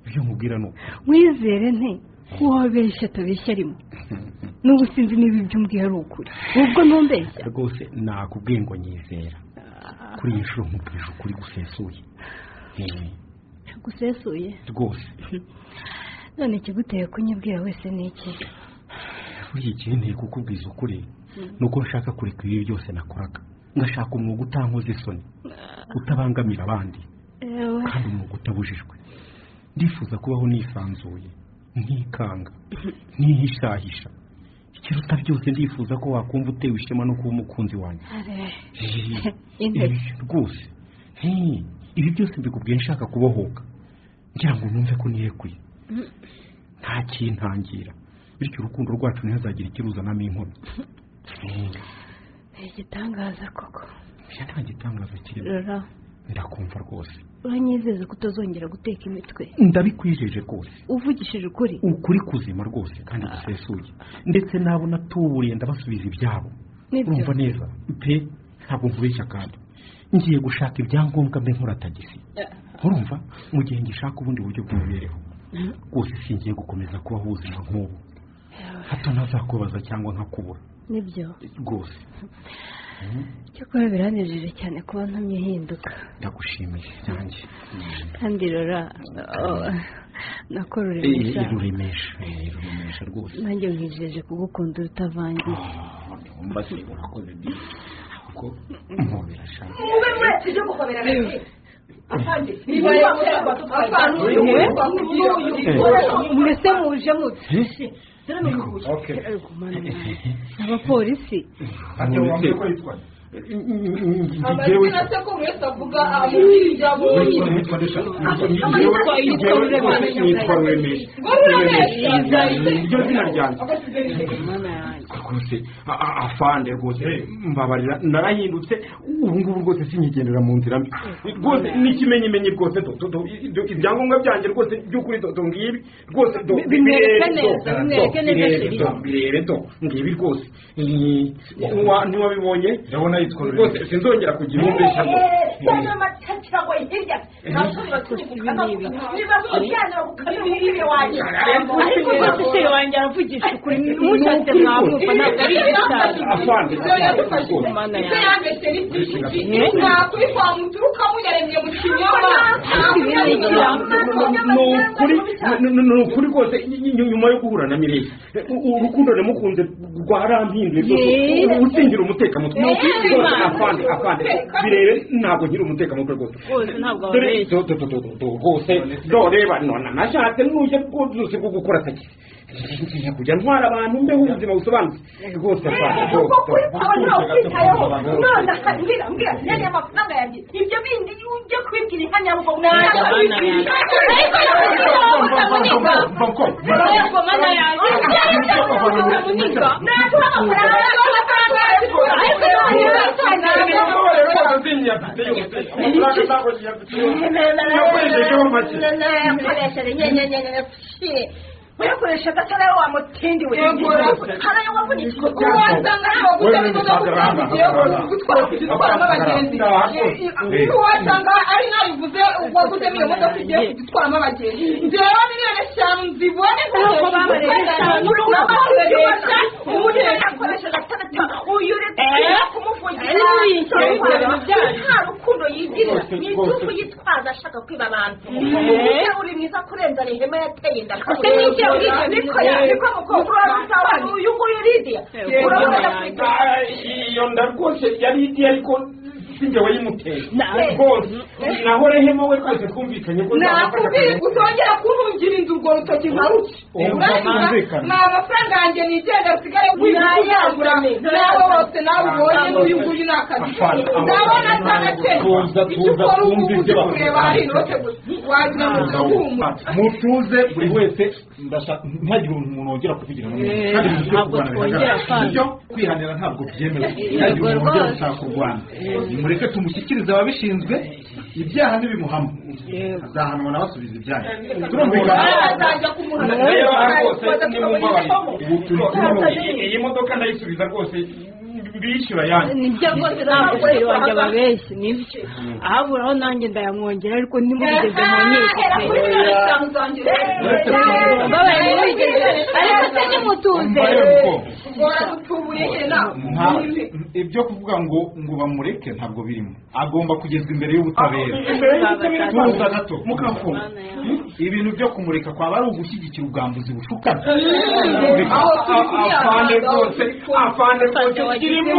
ibyo nkubwira ni uko. Mwizere nte wabeshya atabeshya arimo n'ubu sinzi niba ibyo umbwiye ari ukuri. Ubwo ntumbeshya rwose nakubwiye ngo nyizera. Kuri iyi nshuro nkubwije ukuri gusesuye. Gusesuye? Rwose. <laughs> None ikiguteye kunyibwira wese ni iki? Buriya ikinteye kukubwiza ukuri. Ni uko nshaka kureka ibi byose nakoraga. Ngashaka umwuga utankoze isoni. Utabangamira abandi. Kandi umwuga utabujijwe. Ndifuza kubaho nisanzuye. Ntikanga ntihishahisha ikiruta byose ndifuza ko wakumva utewe ishema no kuba umukunzi wanjye. Rwose. Ibi byose mbikubwiye nshaka kubohoka. Ngira ngo numve ko niyekuye nta kintangira. Bityo urukundo rwacu ntihazagire ikiruzanamo inkomyi ni igitangaza koko. Oya, nta gitangaza kirimo ndakumva rwose. Uranyizeza ko utazongera guteka imitwe. Ndabikwijeje rwose. Uvugishije ukuri. Ukuri kuzima rwose kandi gusesuye. Ndetse nabo natuburiye ndabasubiza ibyabo. Urumva neza? Pe ntabwo nkubeshya kandi. Ngiye gushaka ibyangombwa mbe nkora tagisi. Urumva? Mu gihe ngishaka ubundi buryo bw'imibereho. Rwose singiye gukomeza kubaho ubuzima nk'ubu. Hato ntazakubaza cyangwa nkakubura ni byo. Rwose. Cyakora biranejeje cyane kuba ntumye hinduka ndagushimiye nanjye kandi rora oh, nako ruremesha ruremesha eh, rwose nanjye nkwijeje kugukunda utavangiye mba se urakoze byinshi ahubwo mpobera shaka mwese muje mute abapolisi amazina se ko mwese avuga amubwiriza bundi iryo zina ryanjye rwose afande rwose mbabarira narahindutse ubu ngubu rwose sinkigendera mu nzira mbi rwose n'ikimenyimenyi rwose ibyangombwa byanjye rwose by'ukuri do- do ngibi rwose bimwereke neza, bimwereke neza birebe, do, ngibi rwose Eh, wa- ntiwabibonye ndabona yitwa rwose sinzongera kugira umbeshya rwose wanjye aravugisha ukuri mushatse mwamwumva ni ukuri rwose ny- ny- nyuma yo guhura na mireye u- urukundo namukunze rwose usingira umutekamutwe afande afande birebe ntabwo ngira umutekamutwe rwose rwose reba nashatse n'uje rwose bwo gukora tagisi ngiye kujya ntwara abantu mbeho ubuzima busobanutse rwose uyakoresha agatara wa mutindi we. Harayo wavunitse wasanga ntabwo gutega imodoka ugiye gutwara kuzitwaramo abagenzi wasanga ari nabivuze waguzemo iyo modoka ugiye kuzitwaramo abagenzi njyewe miliyoni eshanu nzibone ntabwo urabakoresha ubundi yakoresha uyu uretse kumuvugira nta rukundo yigirira ni igihugu yitwaza ashaka kwiba abantu uburyo uri mwiza kurenza rehema yateye inda niko niko mukobwa uraruta uyu nguyu lidiya urabona iyo nda rwose yari igiye ariko sinjye wayimuteye rwose. Naho rehema we twese twumvikanye ko nakubwiye utongera kuntungira inzu urwo rutoki nka Byumvikana. ni amafaranga yanjye nigenda usigare wiyagura nawe wose nawe ubonye n'uyu nguyu ni akazi ndabona atanakeye tuza icyo ukora ubu ngubu kureba hari inote gusa. Wagira ngo ntahumura mutuze buri wese ntihagire umuntu wongera kuvugira mu Eh, kandi kurwana twongera bihagarare. kandi. ibyo kwihanira ntabwo byemewe. Yego ntihagire umuntu wongera gushaka kurwana. Nimureke tumushyikirize ababishinzwe ibyaha nibimuhama Yego. azahanwa n'abasubiza ibyaha turumvikana ubu turi kumwe iyi modoka ndayisubiza rwose bishyura yanjye ni byo rwose ntabwo sheri wanjye ababeshya ni byo ahaburaho nanjye ndayamwongera ariko ntimubigeze mu nkiko babaye ntibigeze ariko se Nta- ibyo kuvuga ngo ngo bamureke ntabwo birimo. Agomba kugezwa imbere y'ubutabera. Tuza gato mukamfunga ibintu byo kumureka kwaba ari ugushyigikira ubwambuzi Aho kubyara, afande aho rwose afande rwose kirimo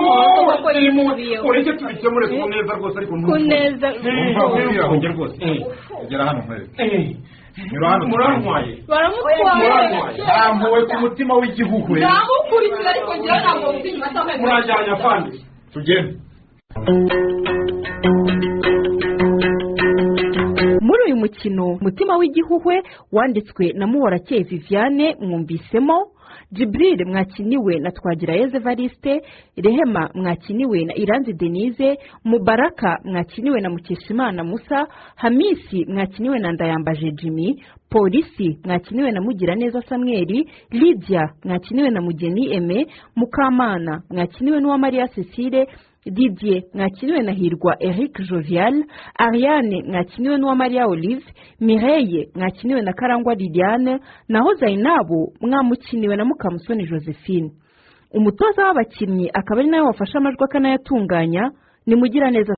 ureke tubikemure ku neza rwose ariko ku neza ntufunge rwose gera hano nkwereke nyura hano Murantwaye. baramutwaye ntampuwe ku mutima w'igihugu namukurikira ariko ngira ntabwo inyuma cyangwa tugende muri uyu mukino umutima w'igihuhwe wanditswe na muhorakeye viviane mwumvisemo jibril mwakiniwe na twagirayezu evariste rehema mwakiniwe na iranzi denise mubaraka mwakiniwe na mukeshimana musa hamisi mwakiniwe na ndayambaje jimmy polisi mwakiniwe na mugiraneza samweri lydia mwakiniwe na mugeni eme mukamana mwakiniwe n'uwamariya cecile didier mwakiniwe na hirwa eric jovial ariane mwakiniwe n'uwamariya olive mireille mwakiniwe na karangwa liliane naho zainabu mwamukiniwe na mukamusoni josephine. Umutoza w'abakinnyi akaba ari nawe wafashe amajwi akanayatunganya. Ni mugiraneza